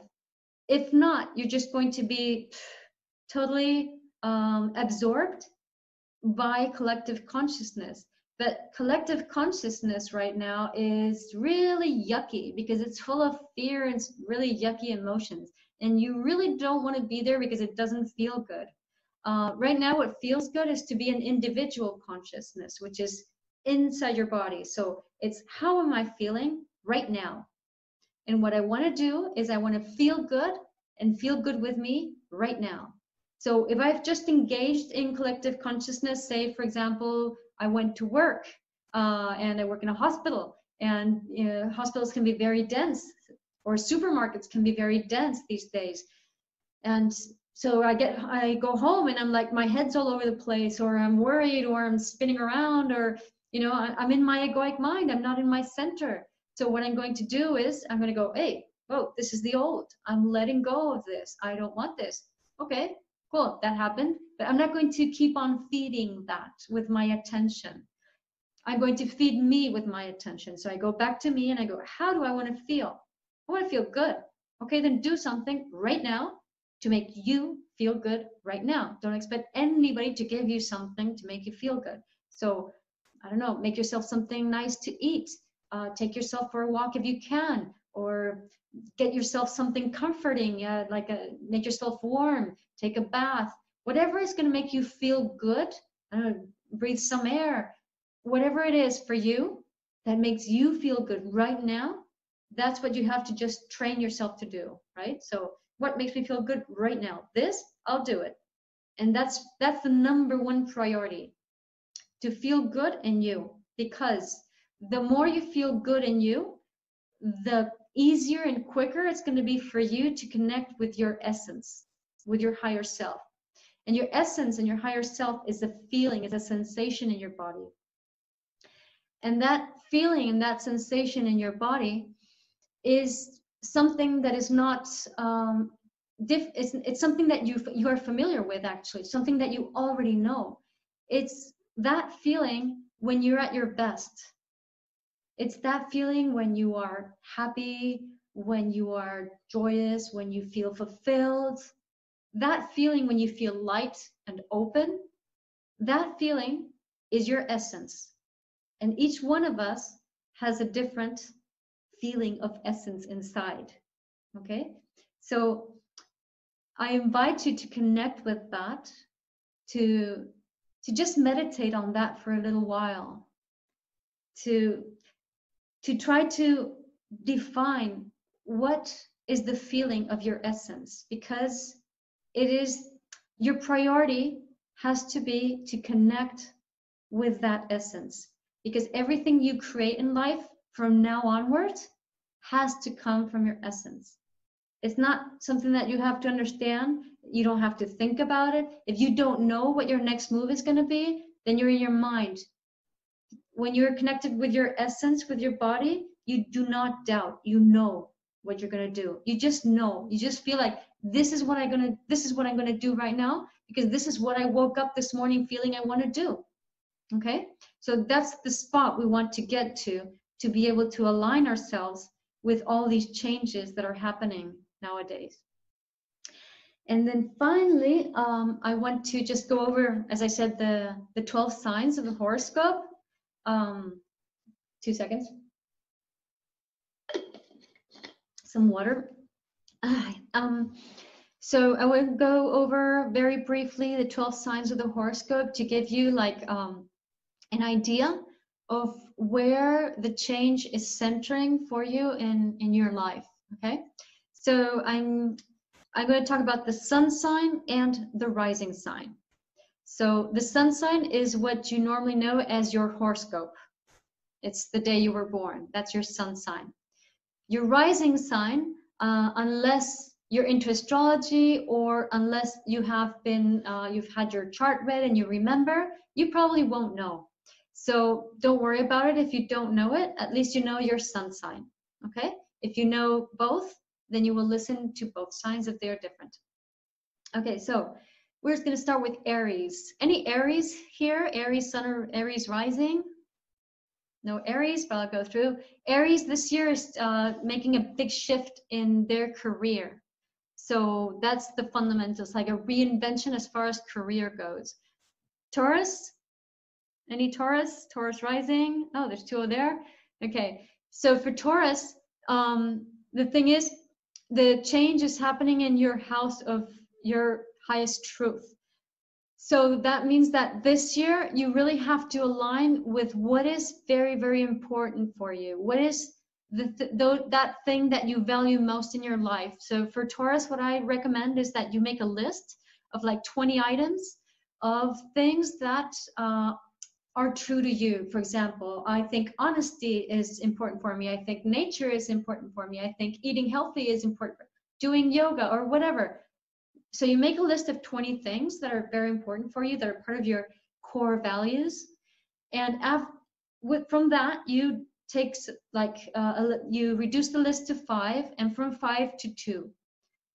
If not, you're just going to be totally um, absorbed by collective consciousness. But collective consciousness right now is really yucky because it's full of fear and really yucky emotions and you really don't want to be there because it doesn't feel good. Uh, right now, what feels good is to be an individual consciousness, which is inside your body. So it's how am I feeling right now? And what I want to do is I want to feel good and feel good with me right now. So if I've just engaged in collective consciousness, say, for example, I went to work uh, and I work in a hospital, and you know, hospitals can be very dense or supermarkets can be very dense these days and so i get i go home and i'm like my head's all over the place or i'm worried or i'm spinning around or you know i'm in my egoic mind. I'm not in my center. So what i'm going to do is i'm going to go hey oh this is the old. I'm letting go of this. I don't want this. Okay cool that happened. But i'm not going to keep on feeding that with my attention. I'm going to feed me with my attention. So i go back to me and i go how do i want to feel? I want to feel good. Okay, then do something right now to make you feel good right now. Don't expect anybody to give you something to make you feel good. So, I don't know, make yourself something nice to eat. Uh, take yourself for a walk if you can, or get yourself something comforting, uh, like a, make yourself warm, take a bath, whatever is going to make you feel good. Know, breathe some air, whatever it is for you that makes you feel good right now that's what you have to just train yourself to do right? So what makes me feel good right now? This? I'll do it. And that's that's the number one priority to feel good in you. Because the more you feel good in you the easier and quicker it's going to be for you to connect with your essence with your higher self. And your essence and your higher self is a feeling is a sensation in your body. And that feeling and that sensation in your body is something that is not um, diff- it's, it's something that you you are familiar with actually. Something that you already know. It's that feeling when you're at your best. It's that feeling when you are happy when you are joyous when you feel fulfilled. That feeling when you feel light and open that feeling is your essence. And each one of us has a different feeling of essence inside. Okay, so I invite you to connect with that, to to just meditate on that for a little while to to try to define what is the feeling of your essence because it is your priority has to be to connect with that essence because everything you create in life from now onwards has to come from your essence it's not something that you have to understand. You don't have to think about it. If you don't know what your next move is going to be then you're in your mind. When you're connected with your essence with your body you do not doubt. You know what you're going to do. You just know. You just feel like this is what i'm going to this is what i'm going to do right now because this is what i woke up this morning feeling i want to do. Okay? So that's the spot we want to get to to be able to align ourselves with all these changes that are happening nowadays and then finally um, i want to just go over as i said the the 12 signs of the horoscope um, two seconds some water. Um, so I will go over very briefly the 12 signs of the horoscope to give you like um, an idea of where the change is centering for you in, in your life, okay? So I'm, I'm going to talk about the sun sign and the rising sign. So the sun sign is what you normally know as your horoscope. It's the day you were born. That's your sun sign. Your rising sign, uh, unless you're into astrology or unless you have been, uh, you've had your chart read and you remember, you probably won't know. So don't worry about it if you don't know it. At least you know your sun sign. Okay? If you know both, then you will listen to both signs if they're different. Okay, so we're just going to start with Aries. Any Aries here? Aries sun or Aries rising? no Aries, but I'll go through. Aries this year is uh, making a big shift in their career. So that's the fundamentals, like a reinvention as far as career goes. Taurus, any Taurus? Taurus rising? Oh, there's two there. Okay, so for Taurus, um, the thing is, the change is happening in your house of your highest truth. So that means that this year you really have to align with what is very, very important for you. What is the, th- that thing that you value most in your life? So for Taurus, what I recommend is that you make a list of like 20 items of things that uh, are true to you. For example, I think honesty is important for me. I think nature is important for me. I think eating healthy is important. Doing yoga or whatever so you make a list of 20 things that are very important for you, that are part of your core values. And af- with, from that, you take like, uh, you reduce the list to five and from five to two.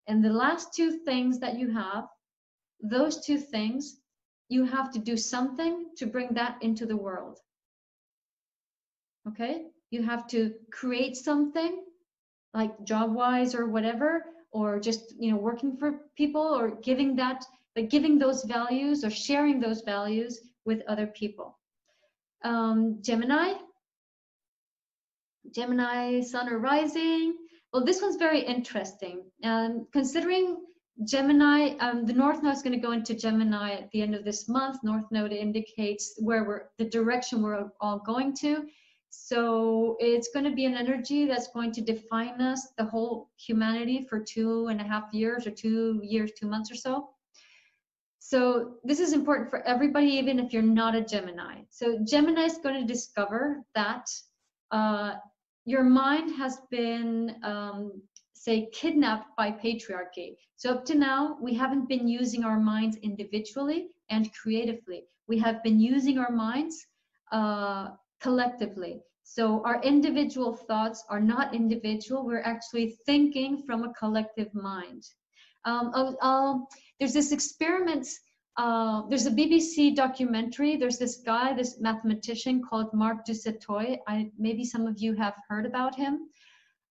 And the last two things that you have, those two things, you have to do something to bring that into the world. Okay? You have to create something like job wise or whatever or just you know working for people or giving that but giving those values or sharing those values with other people um, gemini gemini sun or rising well this one's very interesting um, considering gemini um, the north node is going to go into gemini at the end of this month north node indicates where we're the direction we're all going to so it's going to be an energy that's going to define us, the whole humanity, for two and a half years or two years, two months or so. So this is important for everybody, even if you're not a Gemini. So Gemini is going to discover that uh, your mind has been, um, say, kidnapped by patriarchy. So up to now, we haven't been using our minds individually and creatively. We have been using our minds uh, collectively. So our individual thoughts are not individual. We're actually thinking from a collective mind. Um, uh, there's this experiment. Uh, there's a BBC documentary. There's this guy, this mathematician called Mark du Sautoy. I, maybe some of you have heard about him.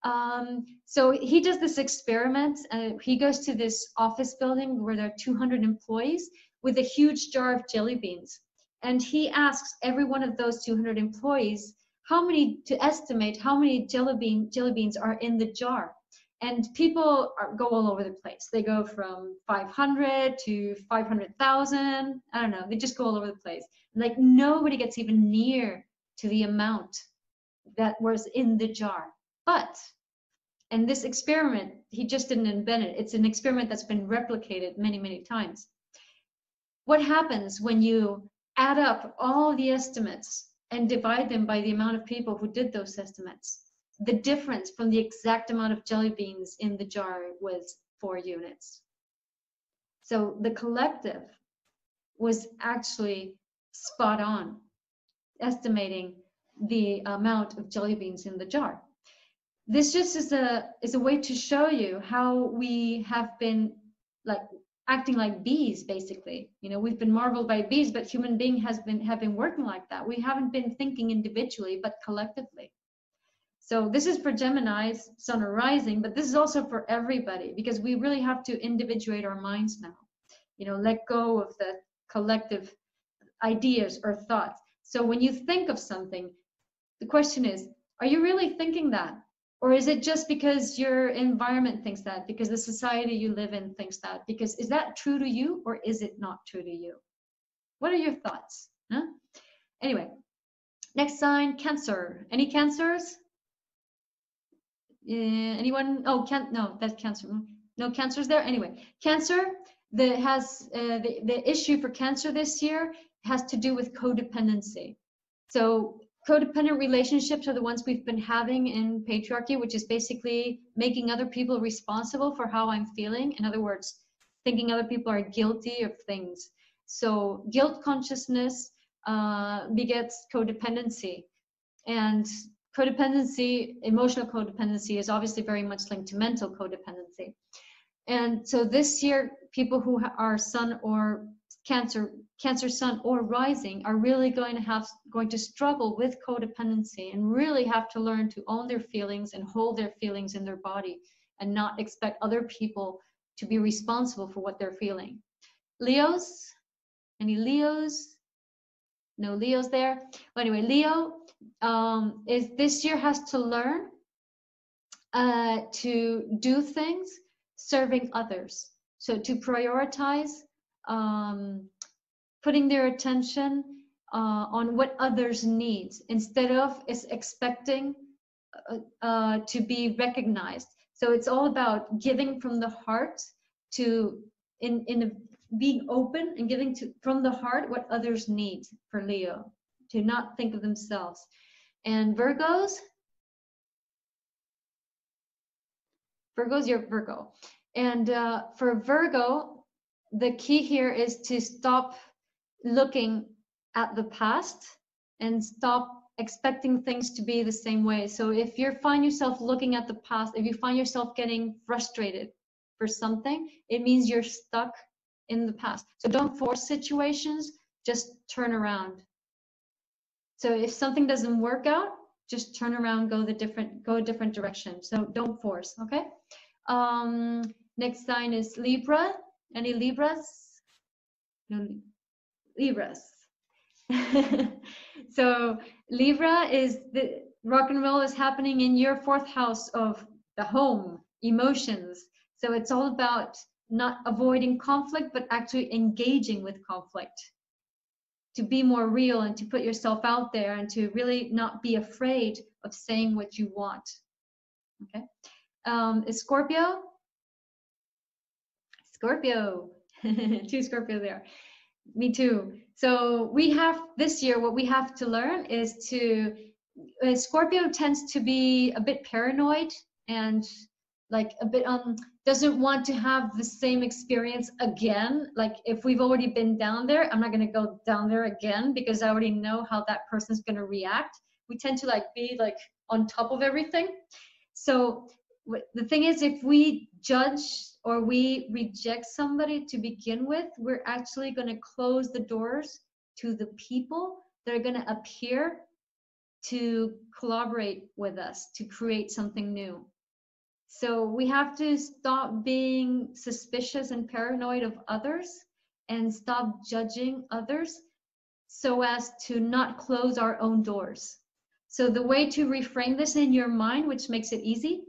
Um, so he does this experiment. Uh, he goes to this office building where there are 200 employees with a huge jar of jelly beans and he asks every one of those 200 employees how many to estimate how many jelly, bean, jelly beans are in the jar and people are, go all over the place. They go from 500 to 500,000. I don't know. They just go all over the place. Like nobody gets even near to the amount that was in the jar. But, and this experiment, he just didn't invent it. It's an experiment that's been replicated many, many times. What happens when you add up all the estimates and divide them by the amount of people who did those estimates? the difference from the exact amount of jelly beans in the jar was four units. So the collective was actually spot on, estimating the amount of jelly beans in the jar. This just is a is a way to show you how we have been like acting like bees basically you know we've been marveled by bees but human being has been have been working like that we haven't been thinking individually but collectively so this is for Gemini's sun or rising, but this is also for everybody because we really have to individuate our minds now. You know, let go of the collective ideas or thoughts. So when you think of something, the question is, are you really thinking that? Or is it just because your environment thinks that, because the society you live in thinks that? Because is that true to you or is it not true to you? What are your thoughts? Huh? Anyway, next sign, Cancer. Any Cancers? Uh, anyone? Oh, can't no, that's cancer. No cancers there. Anyway, cancer that has uh, the the issue for cancer this year has to do with codependency. So codependent relationships are the ones we've been having in patriarchy, which is basically making other people responsible for how I'm feeling. In other words, thinking other people are guilty of things. So guilt consciousness uh, begets codependency, and codependency, emotional codependency is obviously very much linked to mental codependency. And so this year, people who are sun or cancer, cancer sun or rising are really going to have, going to struggle with codependency and really have to learn to own their feelings and hold their feelings in their body and not expect other people to be responsible for what they're feeling. Leos, any Leos? No Leos there. Anyway, Leo, um, is this year has to learn uh, to do things serving others. So to prioritize um, putting their attention uh, on what others need instead of is expecting uh, uh, to be recognized. So it's all about giving from the heart to in in being open and giving to from the heart what others need for Leo to not think of themselves. And Virgos, Virgos, you're Virgo. And uh, for Virgo, the key here is to stop looking at the past and stop expecting things to be the same way. So if you find yourself looking at the past, if you find yourself getting frustrated for something, it means you're stuck in the past. So don't force situations, just turn around so if something doesn't work out, just turn around, go the different, go a different direction. So don't force, okay? Um, next sign is Libra. Any Libras? No, Libras. so Libra is the rock and roll is happening in your fourth house of the home, emotions. So it's all about not avoiding conflict, but actually engaging with conflict to be more real and to put yourself out there and to really not be afraid of saying what you want. Okay. Um, is Scorpio? Scorpio. Two Scorpio there. Me too. So we have this year, what we have to learn is to, uh, Scorpio tends to be a bit paranoid and like a bit um doesn't want to have the same experience again. Like if we've already been down there i'm not going to go down there again because i already know how that person's going to react. We tend to like be like on top of everything. So the thing is if we judge or we reject somebody to begin with we're actually going to close the doors to the people that are going to appear to collaborate with us to create something new so we have to stop being suspicious and paranoid of others and stop judging others so as to not close our own doors. So the way to reframe this in your mind, which makes it easy,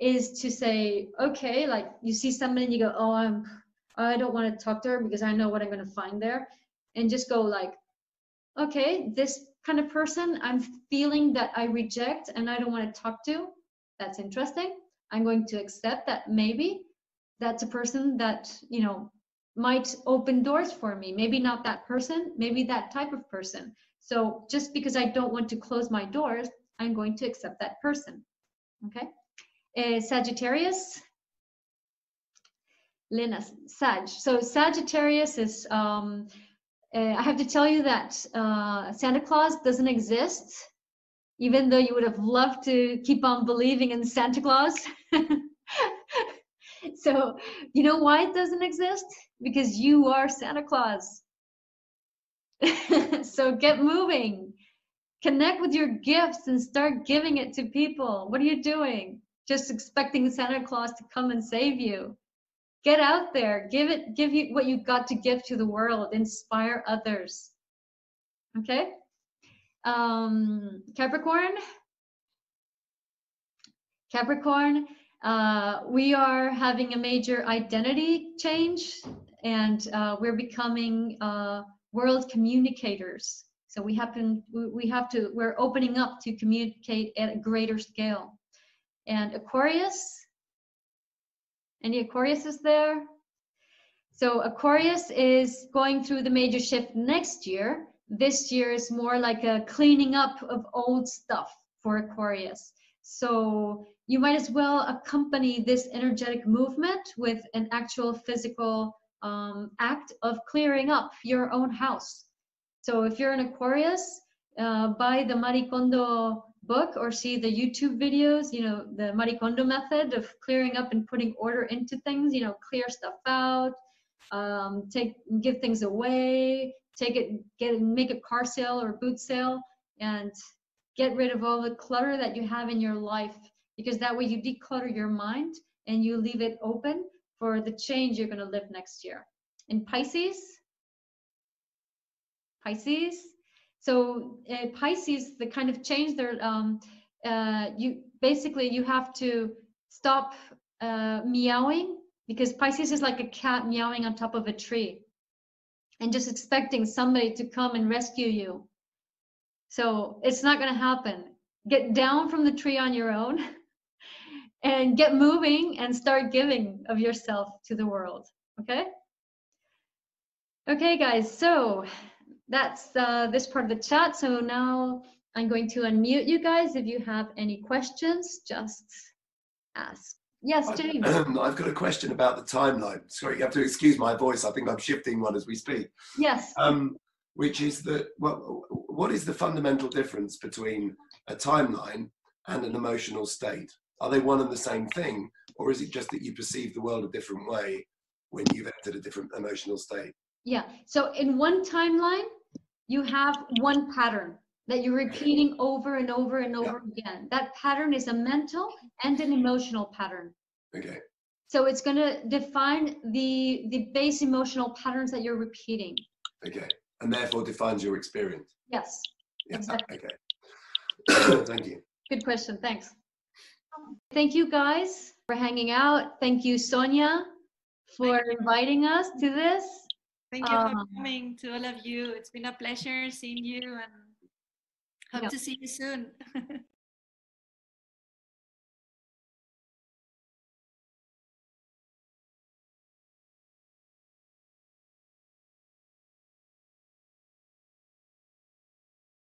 is to say, okay, like you see somebody and you go, oh, I'm, I don't want to talk to her because I know what I'm going to find there. And just go like, okay, this kind of person I'm feeling that I reject and I don't want to talk to. That's interesting. I'm going to accept that maybe that's a person that, you know, might open doors for me. Maybe not that person, maybe that type of person. So just because I don't want to close my doors, I'm going to accept that person. Okay. Uh, Sagittarius. Lena, Sag. So Sagittarius is, um, uh, I have to tell you that uh, Santa Claus doesn't exist, even though you would have loved to keep on believing in Santa Claus. so, you know why it doesn't exist? Because you are Santa Claus. so get moving. Connect with your gifts and start giving it to people. What are you doing? Just expecting Santa Claus to come and save you. Get out there. Give it give you what you've got to give to the world. Inspire others. Okay? Um Capricorn. Capricorn, uh, we are having a major identity change and uh, we're becoming uh, world communicators. So we to, we have to, we're opening up to communicate at a greater scale. And Aquarius, any Aquarius is there? So Aquarius is going through the major shift next year. This year is more like a cleaning up of old stuff for Aquarius. So you might as well accompany this energetic movement with an actual physical um, act of clearing up your own house. So if you're an Aquarius, uh, buy the Marie Kondo book or see the YouTube videos, you know, the Marie Kondo method of clearing up and putting order into things, you know, clear stuff out, um, take, give things away, take it, get, make a car sale or boot sale and get rid of all the clutter that you have in your life because that way you declutter your mind and you leave it open for the change you're going to live next year. In Pisces, Pisces, so uh, Pisces, the kind of change there, um, uh, you basically you have to stop uh, meowing because Pisces is like a cat meowing on top of a tree and just expecting somebody to come and rescue you. So it's not going to happen. Get down from the tree on your own and get moving and start giving of yourself to the world. Okay? Okay, guys, so that's uh, this part of the chat. So now I'm going to unmute you guys. If you have any questions, just ask. Yes, James. I've got a question about the timeline. Sorry, you have to excuse my voice. I think I'm shifting one as we speak. Yes. Um, which is that well, what is the fundamental difference between a timeline and an emotional state? Are they one and the same thing, or is it just that you perceive the world a different way when you've entered a different emotional state? Yeah. So in one timeline, you have one pattern that you're repeating over and over and over yeah. again. That pattern is a mental and an emotional pattern. Okay. So it's going to define the the base emotional patterns that you're repeating. Okay. And therefore defines your experience. Yes. Yeah. Exactly. Okay. Thank you. Good question. Thanks. Thank you guys for hanging out. Thank you, Sonia, for inviting us to this. Thank you um, for coming to all of you. It's been a pleasure seeing you and hope to see you soon.